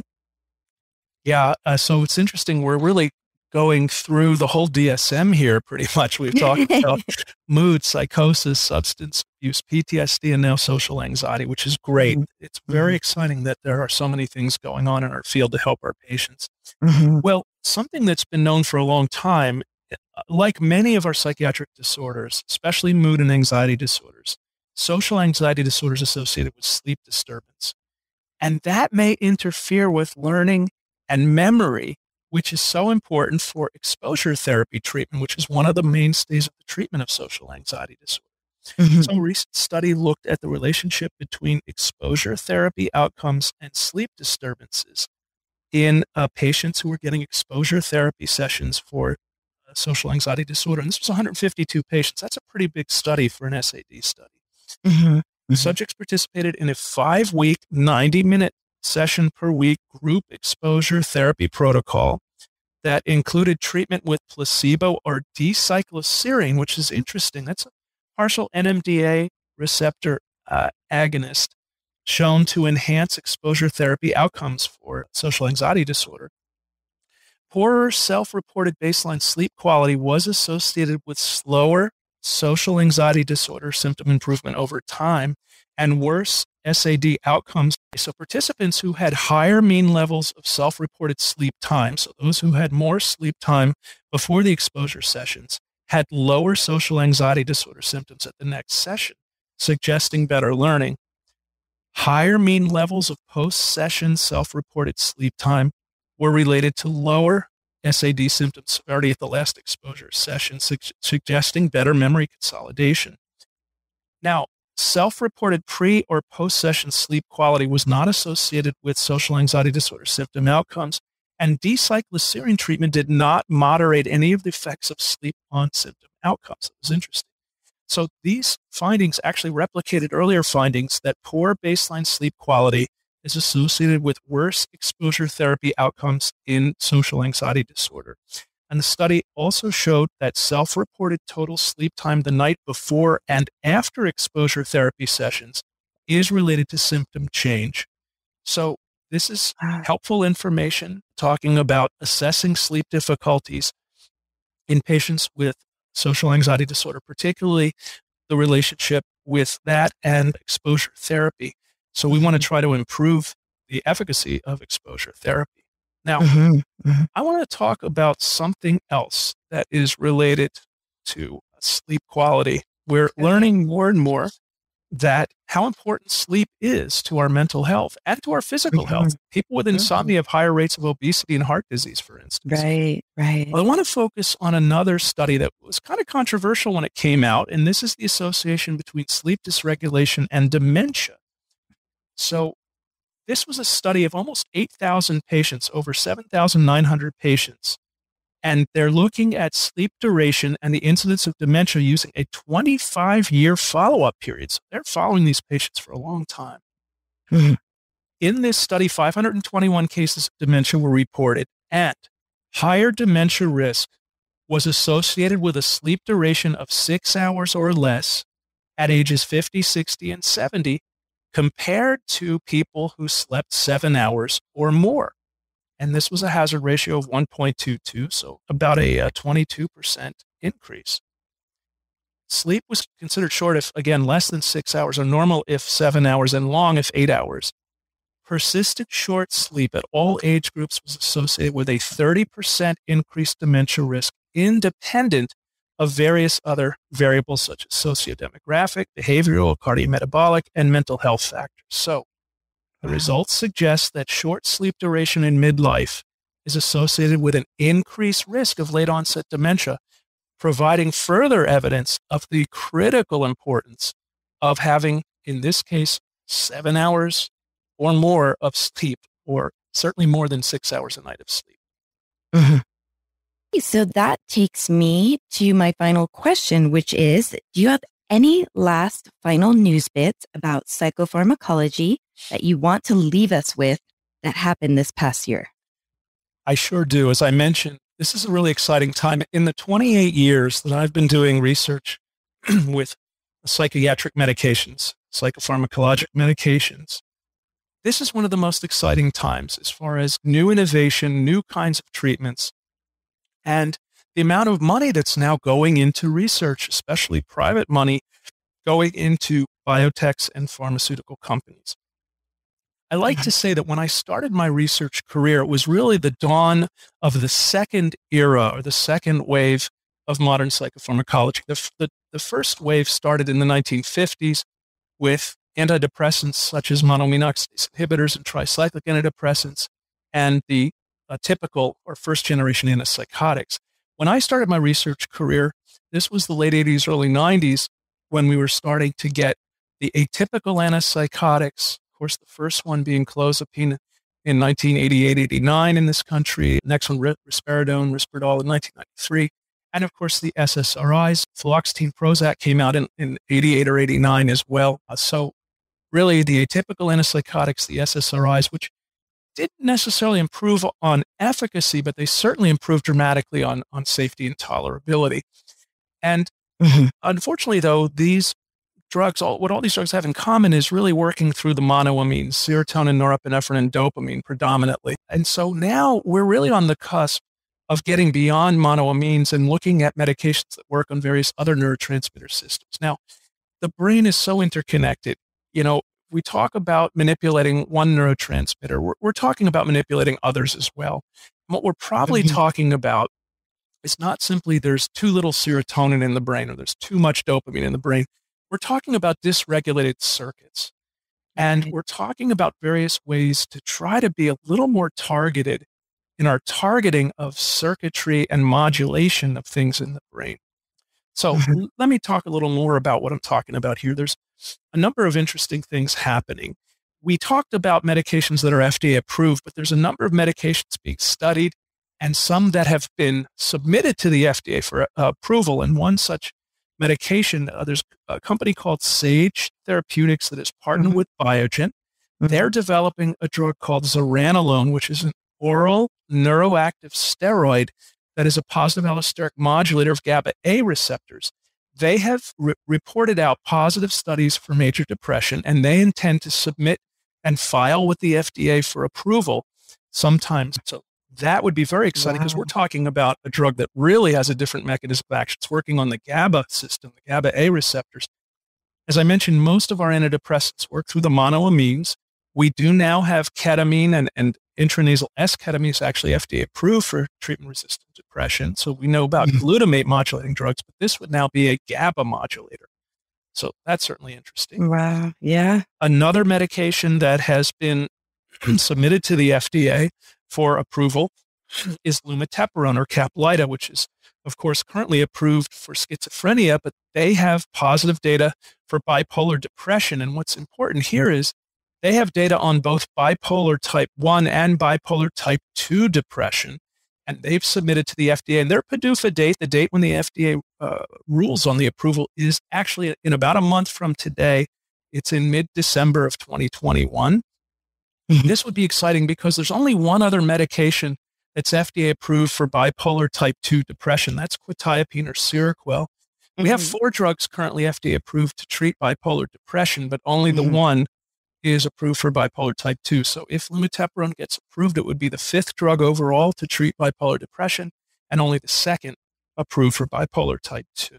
Yeah. Uh, so it's interesting. We're really going through the whole DSM here pretty *laughs* much. We've talked about *laughs* mood, psychosis, substance abuse, PTSD, and now social anxiety, which is great. Mm-hmm. It's very mm-hmm. exciting that there are so many things going on in our field to help our patients. Mm-hmm. Well, something that's been known for a long time, uh, like many of our psychiatric disorders, especially mood and anxiety disorders, social anxiety disorders associated with sleep disturbance. And that may interfere with learning and memory which is so important for exposure therapy treatment, which is one of the mainstays of the treatment of social anxiety disorder. Mm-hmm. So, a recent study looked at the relationship between exposure therapy outcomes and sleep disturbances in uh, patients who were getting exposure therapy sessions for uh, social anxiety disorder. And this was 152 patients. That's a pretty big study for an SAD study. Mm-hmm. Mm-hmm. Subjects participated in a five week, 90 minute session per week group exposure therapy protocol that included treatment with placebo or D-cycloserine, which is interesting. That's a partial NMDA receptor uh, agonist shown to enhance exposure therapy outcomes for social anxiety disorder. Poorer self reported baseline sleep quality was associated with slower social anxiety disorder symptom improvement over time and worse SAD outcomes. So, participants who had higher mean levels of self reported sleep time, so those who had more sleep time before the exposure sessions, had lower social anxiety disorder symptoms at the next session, suggesting better learning. Higher mean levels of post session self reported sleep time were related to lower SAD symptom severity at the last exposure session, su- suggesting better memory consolidation. Now, self reported pre or post session sleep quality was not associated with social anxiety disorder symptom outcomes, and D-cycloserine treatment did not moderate any of the effects of sleep on symptom outcomes. It was interesting. So these findings actually replicated earlier findings that poor baseline sleep quality is associated with worse exposure therapy outcomes in social anxiety disorder. And the study also showed that self reported total sleep time the night before and after exposure therapy sessions is related to symptom change. So, this is helpful information talking about assessing sleep difficulties in patients with social anxiety disorder, particularly the relationship with that and exposure therapy. So, we want to mm-hmm. try to improve the efficacy of exposure therapy. Now, mm-hmm, mm-hmm. I want to talk about something else that is related to sleep quality. We're learning more and more that how important sleep is to our mental health and to our physical mm-hmm. health. People with mm-hmm. insomnia have higher rates of obesity and heart disease, for instance. Right, right. Well, I want to focus on another study that was kind of controversial when it came out, and this is the association between sleep dysregulation and dementia. So, this was a study of almost 8,000 patients, over 7,900 patients. And they're looking at sleep duration and the incidence of dementia using a 25 year follow up period. So they're following these patients for a long time. Mm-hmm. In this study, 521 cases of dementia were reported, and higher dementia risk was associated with a sleep duration of six hours or less at ages 50, 60, and 70 compared to people who slept seven hours or more. And this was a hazard ratio of 1.22, so about a, uh, a 22% increase. Sleep was considered short if, again, less than six hours, or normal if seven hours, and long if eight hours. Persistent short sleep at all age groups was associated with a 30% increased dementia risk, independent of various other variables such as sociodemographic, behavioral, cardiometabolic, and mental health factors. So the results suggest that short sleep duration in midlife is associated with an increased risk of late onset dementia, providing further evidence of the critical importance of having, in this case, seven hours or more of sleep or certainly more than six hours a night of sleep. Mm-hmm. So that takes me to my final question, which is Do you have any last final news bits about psychopharmacology that you want to leave us with that happened this past year? I sure do. As I mentioned, this is a really exciting time. In the 28 years that I've been doing research *clears throat* with psychiatric medications, psychopharmacologic medications, this is one of the most exciting times as far as new innovation, new kinds of treatments, and the amount of money that's now going into research, especially private money, going into biotechs and pharmaceutical companies. I like to mm-hmm. say that when I started my research career, it was really the dawn of the second era or the second wave of modern psychopharmacology. The, the, the first wave started in the 1950s with antidepressants such as monoamine oxidase inhibitors and tricyclic antidepressants, and the uh, typical or first generation antipsychotics. When I started my research career, this was the late 80s, early 90s, when we were starting to get the atypical antipsychotics. Of course, the first one being clozapine in 1988, 89 in this country. Next one, risperidone, Risperdal in 1993. And of course, the SSRIs, fluoxetine, Prozac came out in, in 88 or 89 as well. Uh, so really the atypical antipsychotics, the SSRIs, which didn't necessarily improve on efficacy, but they certainly improved dramatically on, on safety and tolerability. And mm-hmm. unfortunately, though, these drugs, all, what all these drugs have in common is really working through the monoamines, serotonin, norepinephrine, and dopamine predominantly. And so now we're really on the cusp of getting beyond monoamines and looking at medications that work on various other neurotransmitter systems. Now, the brain is so interconnected you know, we talk about manipulating one neurotransmitter. We're, we're talking about manipulating others as well. And what we're probably mm-hmm. talking about is not simply there's too little serotonin in the brain or there's too much dopamine in the brain. We're talking about dysregulated circuits. And we're talking about various ways to try to be a little more targeted in our targeting of circuitry and modulation of things in the brain. So mm-hmm. let me talk a little more about what I'm talking about here. There's a number of interesting things happening. We talked about medications that are FDA approved, but there's a number of medications being studied and some that have been submitted to the FDA for uh, approval. And one such medication, uh, there's a company called Sage Therapeutics that is partnered mm-hmm. with Biogen. Mm-hmm. They're developing a drug called zuranolone, which is an oral neuroactive steroid that is a positive allosteric modulator of GABA A receptors. They have re- reported out positive studies for major depression, and they intend to submit and file with the FDA for approval sometimes. So that would be very exciting because wow. we're talking about a drug that really has a different mechanism of action. It's working on the GABA system, the GABA A receptors. As I mentioned, most of our antidepressants work through the monoamines. We do now have ketamine and, and intranasal S-ketamine is actually FDA approved for treatment-resistant depression. So we know about mm-hmm. glutamate modulating drugs, but this would now be a GABA modulator. So that's certainly interesting. Wow. Yeah. Another medication that has been *clears throat* submitted to the FDA for approval is lumateperone or Caplyta, which is, of course, currently approved for schizophrenia, but they have positive data for bipolar depression. And what's important here is they have data on both bipolar type 1 and bipolar type 2 depression, and they've submitted to the FDA. And their PDUFA date, the date when the FDA uh, rules on the approval, is actually in about a month from today. It's in mid December of 2021. Mm-hmm. This would be exciting because there's only one other medication that's FDA approved for bipolar type 2 depression. That's quetiapine or Seroquel. Mm-hmm. We have mm-hmm. four drugs currently FDA approved to treat bipolar depression, but only mm-hmm. the one is approved for bipolar type 2. So if lumateperone gets approved, it would be the fifth drug overall to treat bipolar depression and only the second approved for bipolar type 2.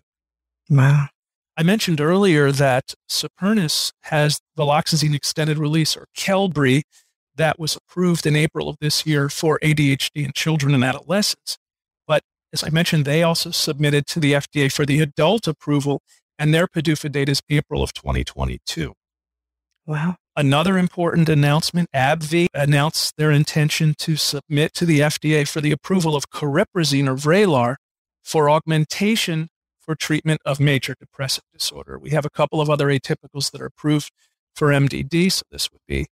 Wow. I mentioned earlier that Supernus has viloxazine extended release or Qelbree that was approved in April of this year for ADHD in children and adolescents. But as I mentioned, they also submitted to the FDA for the adult approval, and their PDUFA date is April of 2022. Wow. Another important announcement AbbVie announced their intention to submit to the FDA for the approval of cariprazine or Vraylar for augmentation for treatment of major depressive disorder. We have a couple of other atypicals that are approved for MDD, so this would be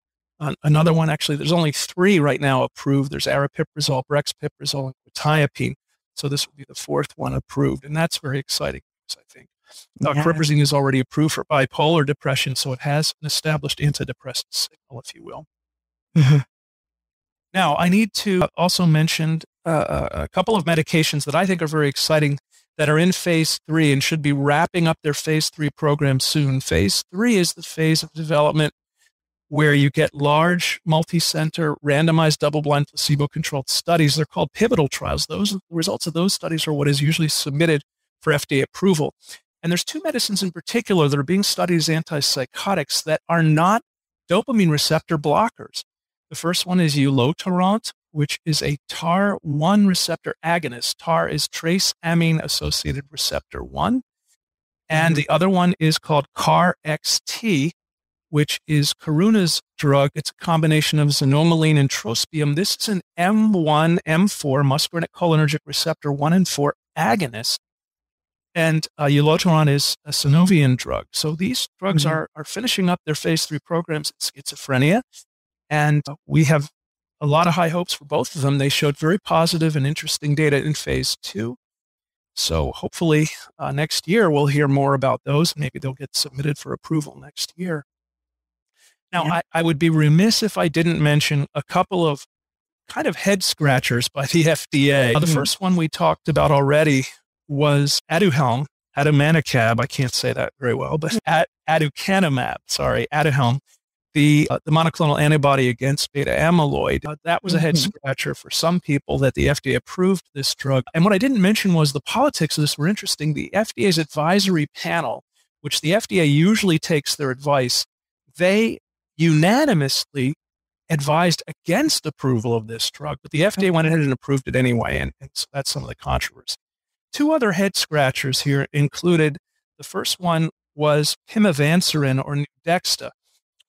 another one, actually, there's only three right now approved. There's aripiprazole, brexpiprazole, and quetiapine. So this would be the fourth one approved, and that's very exciting I think. Uh, yeah. Is already approved for bipolar depression, so it has an established antidepressant signal, if you will. Mm-hmm. now, I need to also mention uh, uh, a couple of medications that I think are very exciting that are in phase three and should be wrapping up their phase three program soon. Phase three is the phase of development where you get large, multi-center, randomized, double-blind, placebo-controlled studies. They're called pivotal trials. Those the results of those studies are what is usually submitted for FDA approval. And there's two medicines in particular that are being studied as antipsychotics that are not dopamine receptor blockers. The first one is ulotaront, which is a TAAR1 receptor agonist. TAAR is trace amine associated receptor 1. And mm-hmm. the other one is called KarXT, which is Karuna's drug. It's a combination of xanomeline and trospium. This is an M1, M4, muscarinic cholinergic receptor 1 and 4 agonist. And uh, ulotaront is a Sunovion drug. So these drugs mm-hmm. are, are finishing up their phase three programs in schizophrenia. And uh, we have a lot of high hopes for both of them. They showed very positive and interesting data in phase two. So hopefully uh, next year we'll hear more about those. Maybe they'll get submitted for approval next year. Now, yeah. I, I would be remiss if I didn't mention a couple of kind of head scratchers by the *laughs* FDA. Mm-hmm. The first one we talked about already was Aduhelm, adumanicab. I can't say that very well, but ad, aducanumab, sorry, Aduhelm the, uh, the monoclonal antibody against beta amyloid. Uh, that was a head mm-hmm. scratcher for some people that the FDA approved this drug. And what I didn't mention was the politics of this were interesting. The FDA's advisory panel, which the FDA usually takes their advice, they unanimously advised against approval of this drug, but the FDA went ahead and approved it anyway. And, and so that's some of the controversy. Two other head scratchers here included the first one was pimavanserin or Nuedexta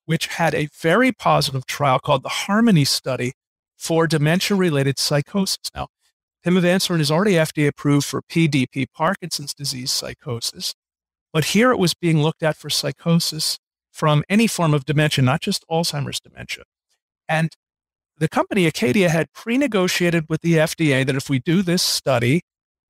which had a very positive trial called the Harmony Study for dementia related psychosis. Now, pimavanserin is already FDA approved for PDP, Parkinson's disease psychosis, but here it was being looked at for psychosis from any form of dementia, not just Alzheimer's dementia. And the company Acadia had pre negotiated with the FDA that if we do this study,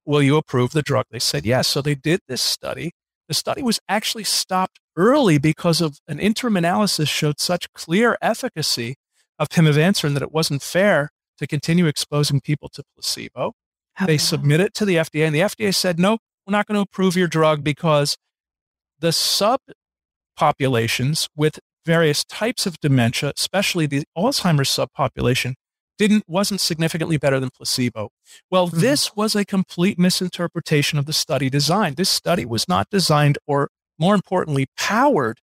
will you approve the drug? They said yes. So they did this study. The study was actually stopped early because of an interim analysis showed such clear efficacy of pimavanserin that it wasn't fair to continue exposing people to placebo. How they submit it to the FDA, and the FDA said, no, we're not going to approve your drug because the subpopulations with various types of dementia, especially the Alzheimer's subpopulation, didn't wasn't significantly better than placebo. Well, mm-hmm. this was a complete misinterpretation of the study design. This study was not designed or more importantly powered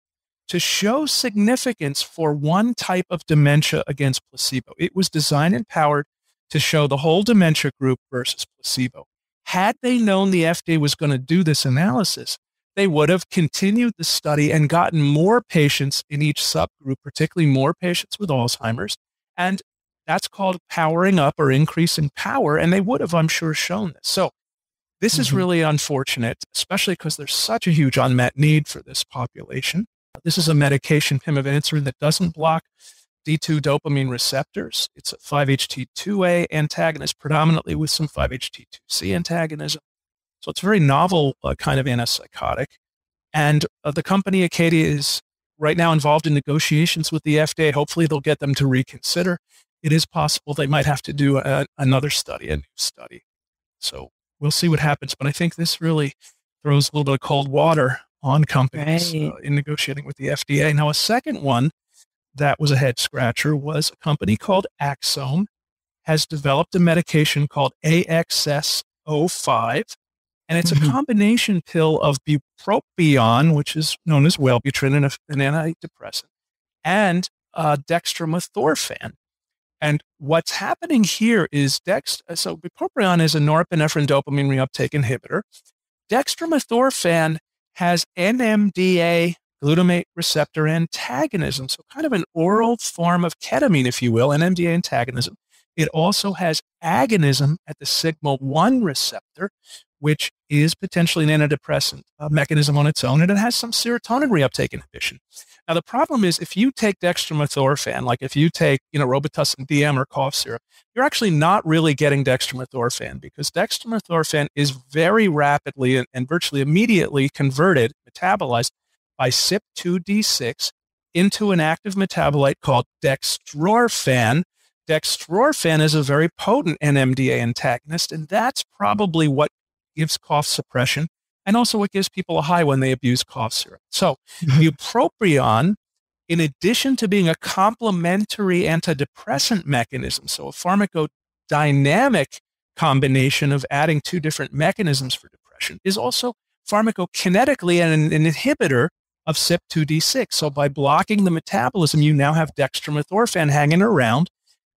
to show significance for one type of dementia against placebo. It was designed and powered to show the whole dementia group versus placebo. Had they known the FDA was going to do this analysis, they would have continued the study and gotten more patients in each subgroup, particularly more patients with Alzheimer's, and that's called powering up or increasing power. And they would have, I'm sure, shown this. So this mm-hmm. is really unfortunate, especially because there's such a huge unmet need for this population. This is a medication, pimavanserin, that doesn't block D2 dopamine receptors. It's a 5-HT2A antagonist, predominantly with some 5-HT2C antagonism. So it's a very novel uh, kind of antipsychotic. And uh, the company Acadia is right now involved in negotiations with the FDA. Hopefully, they'll get them to reconsider it is possible they might have to do a, another study, a new study. So we'll see what happens. But I think this really throws a little bit of cold water on companies right. uh, in negotiating with the FDA. Now, a second one that was a head scratcher was a company called Axsome has developed a medication called AXS-05. And it's mm-hmm. a combination pill of bupropion, which is known as Wellbutrin, an, an antidepressant, and uh, dextromethorphan. And what's happening here is Dex, uh, so bupropion is a norepinephrine dopamine reuptake inhibitor. Dextromethorphan has NMDA glutamate receptor antagonism, so kind of an oral form of ketamine, if you will, NMDA antagonism. It also has agonism at the sigma 1 receptor, which is potentially an antidepressant uh, mechanism on its own, and it has some serotonin reuptake inhibition. Now, the problem is if you take dextromethorphan, like if you take, you know, Robitussin DM or cough syrup, you're actually not really getting dextromethorphan because dextromethorphan is very rapidly and, and virtually immediately converted, metabolized by CYP2D6 into an active metabolite called dextrorphan. Dextrorphan is a very potent NMDA antagonist, and that's probably what gives cough suppression and also it gives people a high when they abuse cough syrup. So mm-hmm. bupropion, in addition to being a complementary antidepressant mechanism, so a pharmacodynamic combination of adding two different mechanisms for depression, is also pharmacokinetically an, an inhibitor of CYP2D6. So by blocking the metabolism, you now have dextromethorphan hanging around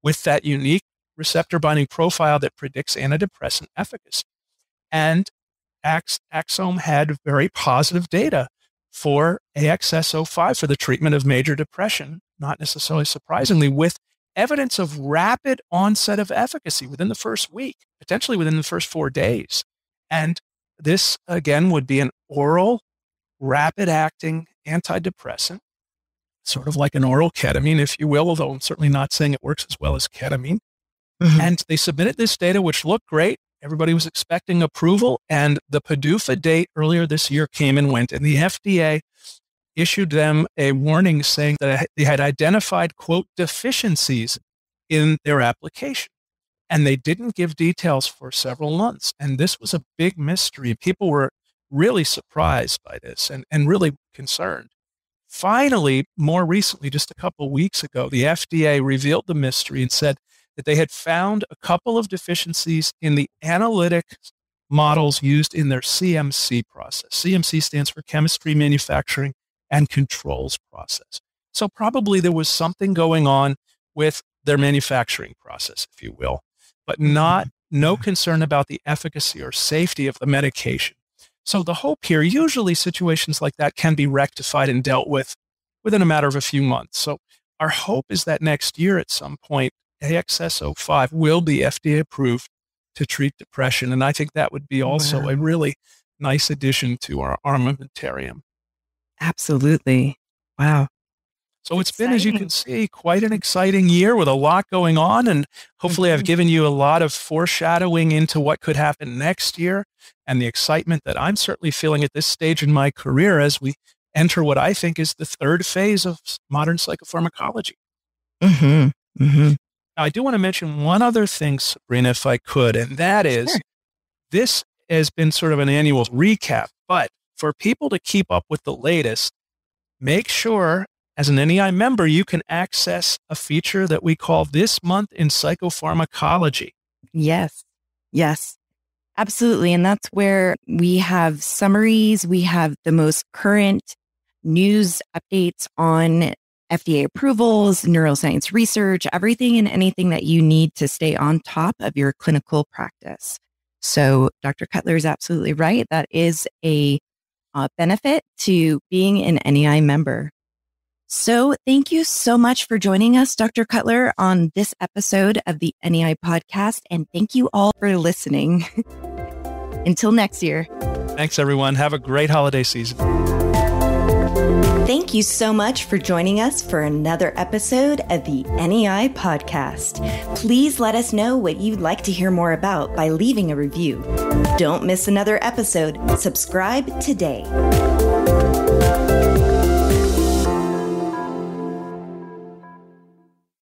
with that unique receptor binding profile that predicts antidepressant efficacy. And Axsome had very positive data for AXS-05 for the treatment of major depression, not necessarily surprisingly, with evidence of rapid onset of efficacy within the first week, potentially within the first four days. And this, again, would be an oral, rapid acting antidepressant, sort of like an oral ketamine, if you will, although I'm certainly not saying it works as well as ketamine. Mm-hmm. And they submitted this data, which looked great. Everybody was expecting approval, and the PDUFA date earlier this year came and went, and the FDA issued them a warning saying that they had identified, quote, deficiencies in their application. And they didn't give details for several months. And this was a big mystery. People were really surprised by this and, and really concerned. Finally, more recently, just a couple weeks ago, the FDA revealed the mystery and said that they had found a couple of deficiencies in the analytic models used in their CMC process. CMC stands for chemistry, manufacturing, and controls process. So probably there was something going on with their manufacturing process, if you will, but mm-hmm. not no concern about the efficacy or safety of the medication. So the hope here, usually situations like that can be rectified and dealt with within a matter of a few months. So our hope is that next year at some point, AXS-05 will be FDA approved to treat depression. And I think that would be also wow. a really nice addition to our armamentarium. Absolutely. Wow. So it's exciting. been, as you can see, quite an exciting year with a lot going on. And hopefully, I've mm-hmm. given you a lot of foreshadowing into what could happen next year and the excitement that I'm certainly feeling at this stage in my career as we enter what I think is the third phase of modern psychopharmacology. Mm-hmm. Mm-hmm. Now, I do want to mention one other thing, Sabrina, if I could, and that is sure. this has been sort of an annual recap, but for people to keep up with the latest, make sure as an NEI member, you can access a feature that we call This Month in Psychopharmacology. Yes. Yes. Absolutely. And that's where we have summaries, we have the most current news updates on FDA approvals, neuroscience research, everything and anything that you need to stay on top of your clinical practice. So Dr. Cutler is absolutely right. That is a uh, benefit to being an NEI member. So thank you so much for joining us, Dr. Cutler, on this episode of the NEI podcast. And thank you all for listening. *laughs* Until next year. Thanks, everyone. Have a great holiday season. Thank you so much for joining us for another episode of the NEI podcast. Please let us know what you'd like to hear more about by leaving a review. Don't miss another episode. Subscribe today.